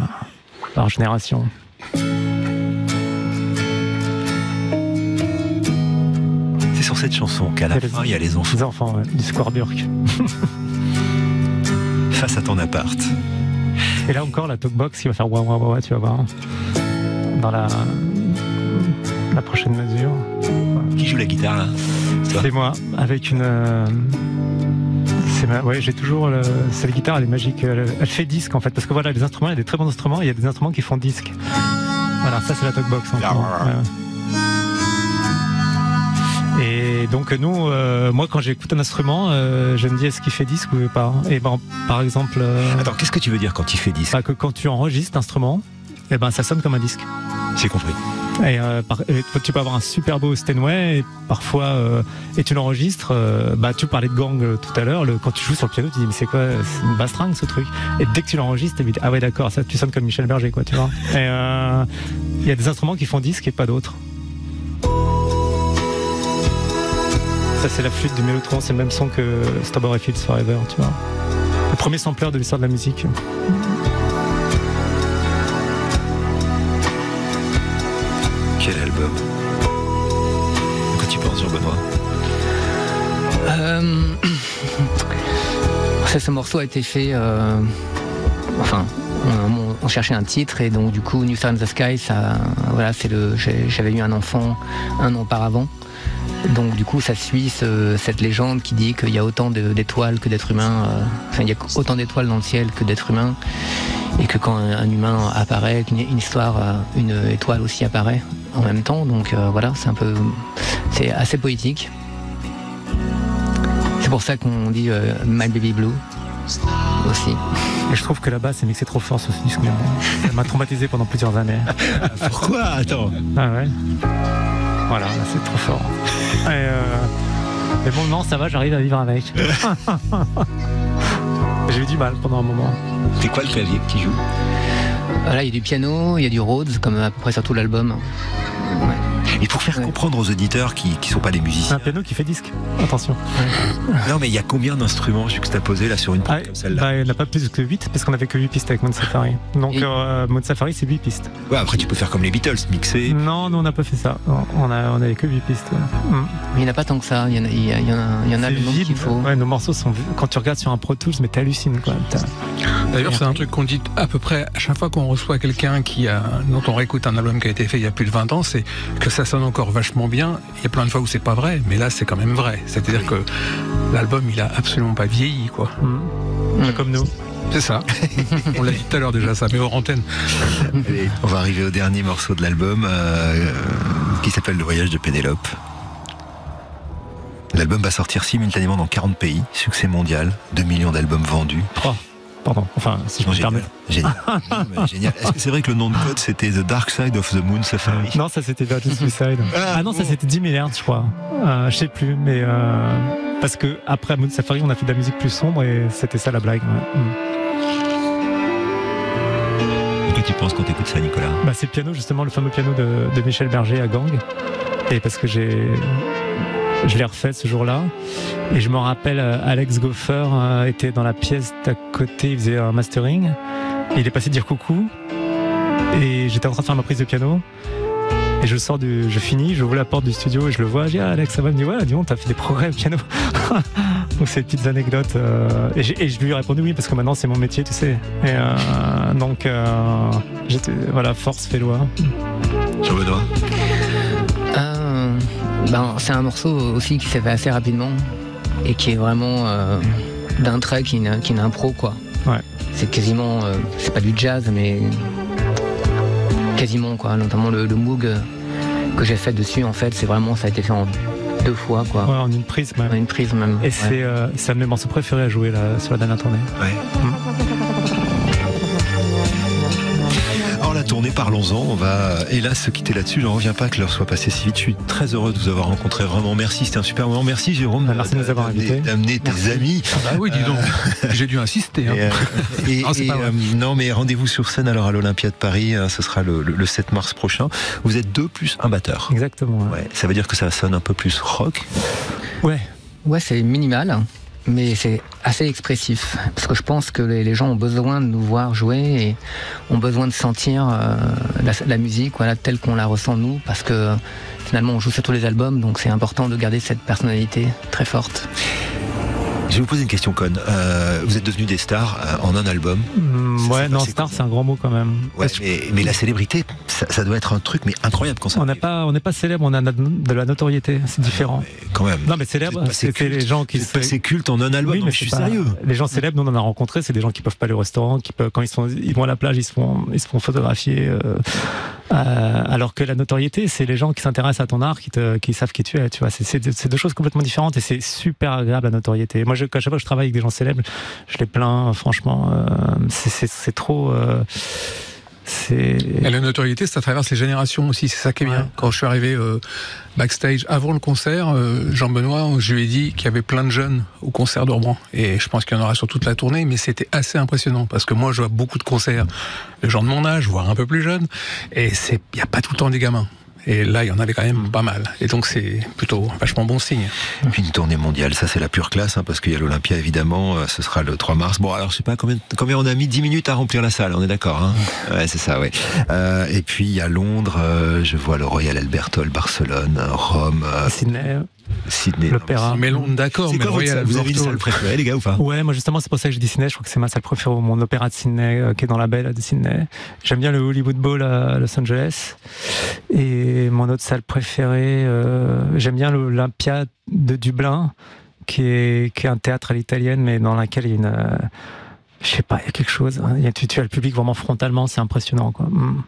par génération. C'est sur cette chanson qu'à la fin, il y a les enfants Les enfants, ouais, du Square Burke. Face à ton appart. Et là encore, la talkbox qui va faire waouh waouh waouh, tu vas voir. Dans la, la prochaine mesure. Qui joue la guitare là C'est moi, avec une. euh, C'est ma- ouais, j'ai toujours le- cette guitare, elle est magique. Elle, elle fait disque en fait, parce que voilà, les instruments, il y a des très bons instruments, il y a des instruments qui font disque. Voilà, ça c'est la talkbox. en Et donc nous, euh, moi quand j'écoute un instrument, euh, je me dis est-ce qu'il fait disque ou pas? Et ben par exemple, euh, Attends, qu'est-ce que tu veux dire quand il fait disque? bah, que quand tu enregistres l'instrument, et ben ça sonne comme un disque. J'ai compris. Et, par- et tu peux avoir un super beau Steinway et parfois et tu l'enregistres. bah tu parlais de gang tout à l'heure. Quand tu joues sur le piano, tu dis mais c'est quoi C'est une basse ce truc? Et dès que tu l'enregistres, tu dis ah ouais d'accord, ça tu sonnes comme Michel Berger quoi, tu vois. Et il y a des instruments qui font disque et pas d'autres. Ça c'est la flûte du Mélotron, c'est le même son que Strawberry Fields Forever, tu vois. Le premier sampler de l'histoire de la musique. Quel album? De quoi tu penses, Jean-Benoît Euh, ce morceau a été fait. euh, Enfin, on, on cherchait un titre et donc du coup, New Star in the Sky, ça, voilà, c'est le. J'avais eu un enfant un an auparavant. Donc du coup, ça suit ce- cette légende qui dit qu'il y a autant d'étoiles que d'êtres humains. euh, enfin, il y a autant d'étoiles dans le ciel que d'êtres humains. Et que quand un, un humain apparaît, une histoire, euh, une étoile aussi apparaît en même temps. Donc euh, voilà, c'est un peu, c'est assez poétique. C'est pour ça qu'on dit euh, My Baby Blue aussi. Et je trouve que la basse est mixée trop fort sur ce disque. Ça m'a traumatisé pendant plusieurs années. Pourquoi? Attends. Ah ouais Voilà, là, c'est trop fort. Et euh, Mais bon, non, ça va, j'arrive à vivre avec. J'ai eu du mal pendant un moment. C'est quoi le clavier que tu joues? Là, il y a du piano, il y a du Rhodes, comme à peu près sur tout l'album. Ouais. Et pour faire Ouais. comprendre aux auditeurs qui ne sont pas des C'est un musiciens, piano qui fait disque. Attention. non mais il y a combien d'instruments juxtaposés là sur une prod Ah, comme celle-là bah, il n'y en a pas plus que 8 parce qu'on avait que 8 pistes avec Moon Safari. Donc Et- euh, Moon Safari c'est 8 pistes. Ouais, après tu peux faire comme les Beatles, mixer. Non, nous on n'a pas fait ça. On a, on avait que 8 pistes. ouais. Mm. Mais il n'y en a pas tant que ça, il y en a, il y a- il y en a, il y en a C'est le nombre vide. qu'il faut. Ouais, nos morceaux sont. Quand tu regardes sur un Pro Tools, mais t'hallucines quoi. D'ailleurs, c'est un truc qu'on dit à peu près à chaque fois qu'on reçoit quelqu'un qui a, dont on réécoute un album qui a été fait il y a plus de 20 ans, c'est que ça sonne encore vachement bien. Il y a plein de fois où c'est pas vrai, mais là, c'est quand même vrai. C'est-à-dire que l'album, il a absolument pas vieilli, quoi. Mm. Mm. Comme nous. C'est ça. on l'a dit tout à l'heure déjà, ça, mais hors antenne. Allez, on va arriver au dernier morceau de l'album euh, euh, qui s'appelle Le voyage de Pénélope. L'album va sortir simultanément dans 40 pays, succès mondial, 2 millions d'albums vendus. 3. Pardon. Enfin, si je Non, me permets. génial. Génial. Génial. Est-ce que c'est vrai que le nom de code c'était The Dark Side of the Moon Safari Non, ça c'était Virgin Suicide. Ah non, ça c'était 10 milliards, je crois. Euh, je sais plus, mais euh, parce que après Moon Safari, on a fait de la musique plus sombre et c'était ça la blague. ouais. Mm. Qu'est-ce que tu penses quand t'écoutes ça, Nicolas Bah, c'est le piano, justement, le fameux piano de, de Michel Berger à Gang. Et parce que j'ai. Je l'ai refait ce jour-là. Et je me rappelle, euh, Alex Goffer euh, était dans la pièce d'à côté, il faisait un mastering. Il est passé dire coucou. Et j'étais en train de faire ma prise de piano. Et je sors du. Je finis, je ouvre la porte du studio et je le vois. Je dis, ah, Alex, ça va? Il me dit, ouais, dis donc, t'as fait des progrès au piano. donc, ces petites anecdotes. euh, et, je lui ai répondu oui, parce que maintenant, c'est mon métier, tu sais. Et euh, donc, euh, j'étais. Voilà, force fait loi. Jean-Benoît ben, c'est un morceau aussi qui s'est fait assez rapidement et qui est vraiment euh, d'un trait qui est une, qui est une impro quoi. Ouais. C'est quasiment, euh, c'est pas du jazz mais quasiment quoi. Notamment le, le Moog euh, que j'ai fait dessus en fait, c'est vraiment ça a été fait en deux fois quoi. Ouais, en une prise même. En une prise même. Et Ouais. c'est euh, c'est un de mes morceaux préférés à jouer là, sur la dernière tournée. Ouais. Alors tournée, parlons-en. On va hélas se quitter là-dessus. J'en reviens pas que l'heure soit passée si vite. Je suis très heureux de vous avoir rencontré. Vraiment, merci. C'était un super moment. Merci Jérôme. Bah, merci de nous avoir d'amener- invités. D'amener tes amis. Bah oui, dis donc. J'ai dû insister. hein. Et, euh, et- Non, et, euh, non, mais rendez-vous sur scène alors à l'Olympia de Paris. hein, ce sera le, le- le 7 mars prochain. Vous êtes deux plus un batteur. Exactement. Ouais. Ouais, ça veut dire que ça sonne un peu plus rock. Ouais. Ouais, c'est minimal, mais c'est assez expressif. Parce que je pense que les, gens ont besoin de nous voir jouer et ont besoin de sentir euh, la, la musique voilà, telle qu'on la ressent nous. Parce que finalement, on joue sur tous les albums, donc c'est important de garder cette personnalité très forte. Je vais vous poser une question conne. Euh, vous êtes devenus des stars euh, en un album. Mm, ouais, non, star, c'est un grand mot quand même. Ouais, mais, mais la célébrité, ça, ça doit être un truc mais incroyable quand ça on n'est pas, on n'est pas célèbre, on a de la notoriété, c'est différent. Mais quand même. Non, mais célèbre, culte. les gens qui passé culte en un album. Oui, mais je suis c'est pas- sérieux. Les gens célèbres, nous on en a rencontré, c'est des gens qui peuvent pas aller au restaurant, qui peuvent, quand ils sont, ils vont à la plage, ils se font, ils se font photographier. euh, euh, alors que la notoriété, c'est les gens qui s'intéressent à ton art, qui, te, qui savent qui tu es. Tu vois, c'est, c'est, c'est deux choses complètement différentes et c'est super agréable la notoriété. Moi, je, à chaque fois que je travaille avec des gens célèbres, je les plains. Franchement, euh, c'est, trop. euh. Et la notoriété, ça traverse les générations aussi, c'est ça qui est bien. Ouais. Quand je suis arrivé euh, backstage avant le concert, euh, Jean-Benoît, je lui ai dit qu'il y avait plein de jeunes au concert d'Orban. Et je pense qu'il y en aura sur toute la tournée, mais c'était assez impressionnant parce que moi, je vois beaucoup de concerts de gens de mon âge, voire un peu plus jeunes, et il n'y a pas tout le temps des gamins. Et là, il y en avait quand même pas mal. Et donc, c'est plutôt vachement bon signe. Et puis une tournée mondiale, ça c'est la pure classe, hein, parce qu'il y a l'Olympia évidemment, euh, ce sera le 3 mars. Bon alors je sais pas combien, combien on a mis 10 minutes à remplir la salle, on est d'accord hein Ouais c'est ça, ouais. Euh, et puis il y a Londres, euh, je vois le Royal Albert Hall, Barcelone, Rome, euh, Sydney, Sydney. l'opéra. Mais l'on- d'accord, mais Royal Vous avez une salle préférée les gars ou pas? Ouais, moi justement, c'est pour ça que j'ai dit Sydney. Je crois que c'est ma salle préférée, mon opéra de Sydney, euh, qui est dans la là, de Sydney. J'aime bien le Hollywood Bowl à Los Angeles. Et mon autre salle préférée, euh, j'aime bien l'Olympia de Dublin, qui est, qui est un théâtre à l'italienne, mais dans lequel il y a une. euh, je sais pas, il y a quelque chose. hein. Il y a, tu, tu as le public vraiment frontalement, c'est impressionnant. Quoi. Mm.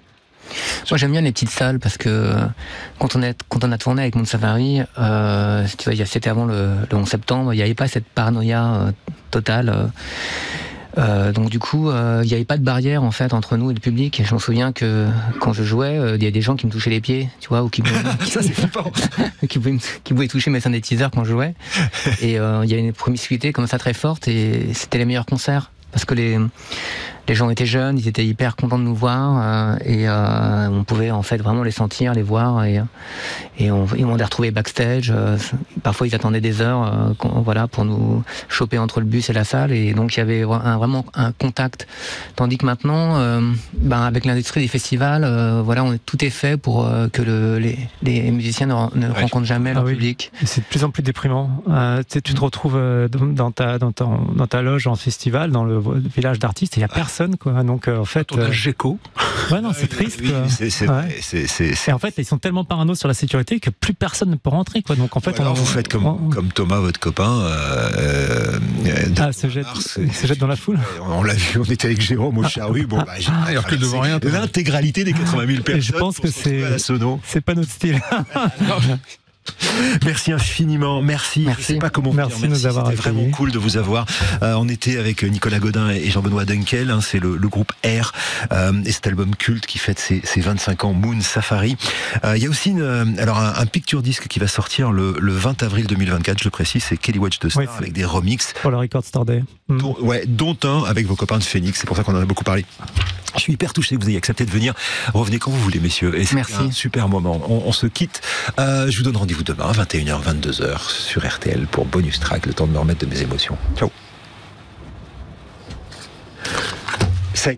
Moi j'aime bien les petites salles parce que euh, quand on, est, quand on a tourné avec Monde Safari, euh, tu vois, c'était avant le, le 11 septembre, il n'y avait pas cette paranoïa euh, totale. euh, donc du coup, il n'y avait pas de barrière en fait entre nous et le public. Et je me souviens que quand je jouais, il y a des gens qui me touchaient les pieds, tu vois, ou qui Ça pouvaient, me- qui pouvaient toucher mes synthétiseurs quand je jouais. Et il y a une promiscuité comme ça très forte et c'était les meilleurs concerts. Parce que les, les gens étaient jeunes, ils étaient hyper contents de nous voir euh, et euh, on pouvait en fait vraiment les sentir, les voir et, et on, et on les retrouvait backstage. euh, parfois ils attendaient des heures euh, voilà, pour nous choper entre le bus et la salle et donc il y avait un- vraiment un contact. Tandis que maintenant, euh, ben, avec l'industrie des festivals, euh, voilà, on est, tout est fait pour euh, que le, les, les musiciens ne, ne Ouais, rencontrent jamais Ah leur oui. public. C'est de plus en plus déprimant. Euh, tu te retrouves euh, dans ta, dans, ta loge en festival, dans le village d'artistes, et il n'y a personne. Quoi. Donc, euh, en fait. On a euh, Géco. ouais, non, c'est triste. Oui, c'est Ouais. Et en fait, ils sont tellement parano sur la sécurité que plus personne ne peut rentrer. Quoi. Donc, en fait, alors on- vous faites comme, on- comme Thomas, votre copain. Euh, euh, Ah, se jette, Mars, se jette dans la foule. On l'a vu, on était avec Jérôme au charrue. Bon, bah, j'ai alors que devant rien. L'intégralité des 80 000 personnes. je pense que c'est-. C'est pas notre style. Merci infiniment, merci. Merci. Je sais pas comment Merci dire de nous avoir C'était vraiment cool de vous avoir. Euh, on était avec Nicolas Godin et Jean-Benoît Dunkel. hein, c'est le, le groupe R euh, et cet album culte qui fête ses, ses 25 ans, Moon Safari. Euh, Il y a aussi une, alors un, un picture disc qui va sortir le, le 20 avril 2024. Je le précise, c'est Kelly Watch de Star Oui, avec des remixes. Pour le Record Store Day. Mm. Dont, ouais, dont un avec vos copains de Phoenix. C'est pour ça qu'on en a beaucoup parlé. Je suis hyper touché que vous ayez accepté de venir. Revenez quand vous voulez, messieurs. Et c'est Merci. un super moment. On, on se quitte. Euh, je vous donne rendez-vous demain, 21h, 22h, sur RTL pour Bonus Track, le temps de me remettre de mes émotions. Ciao. Ça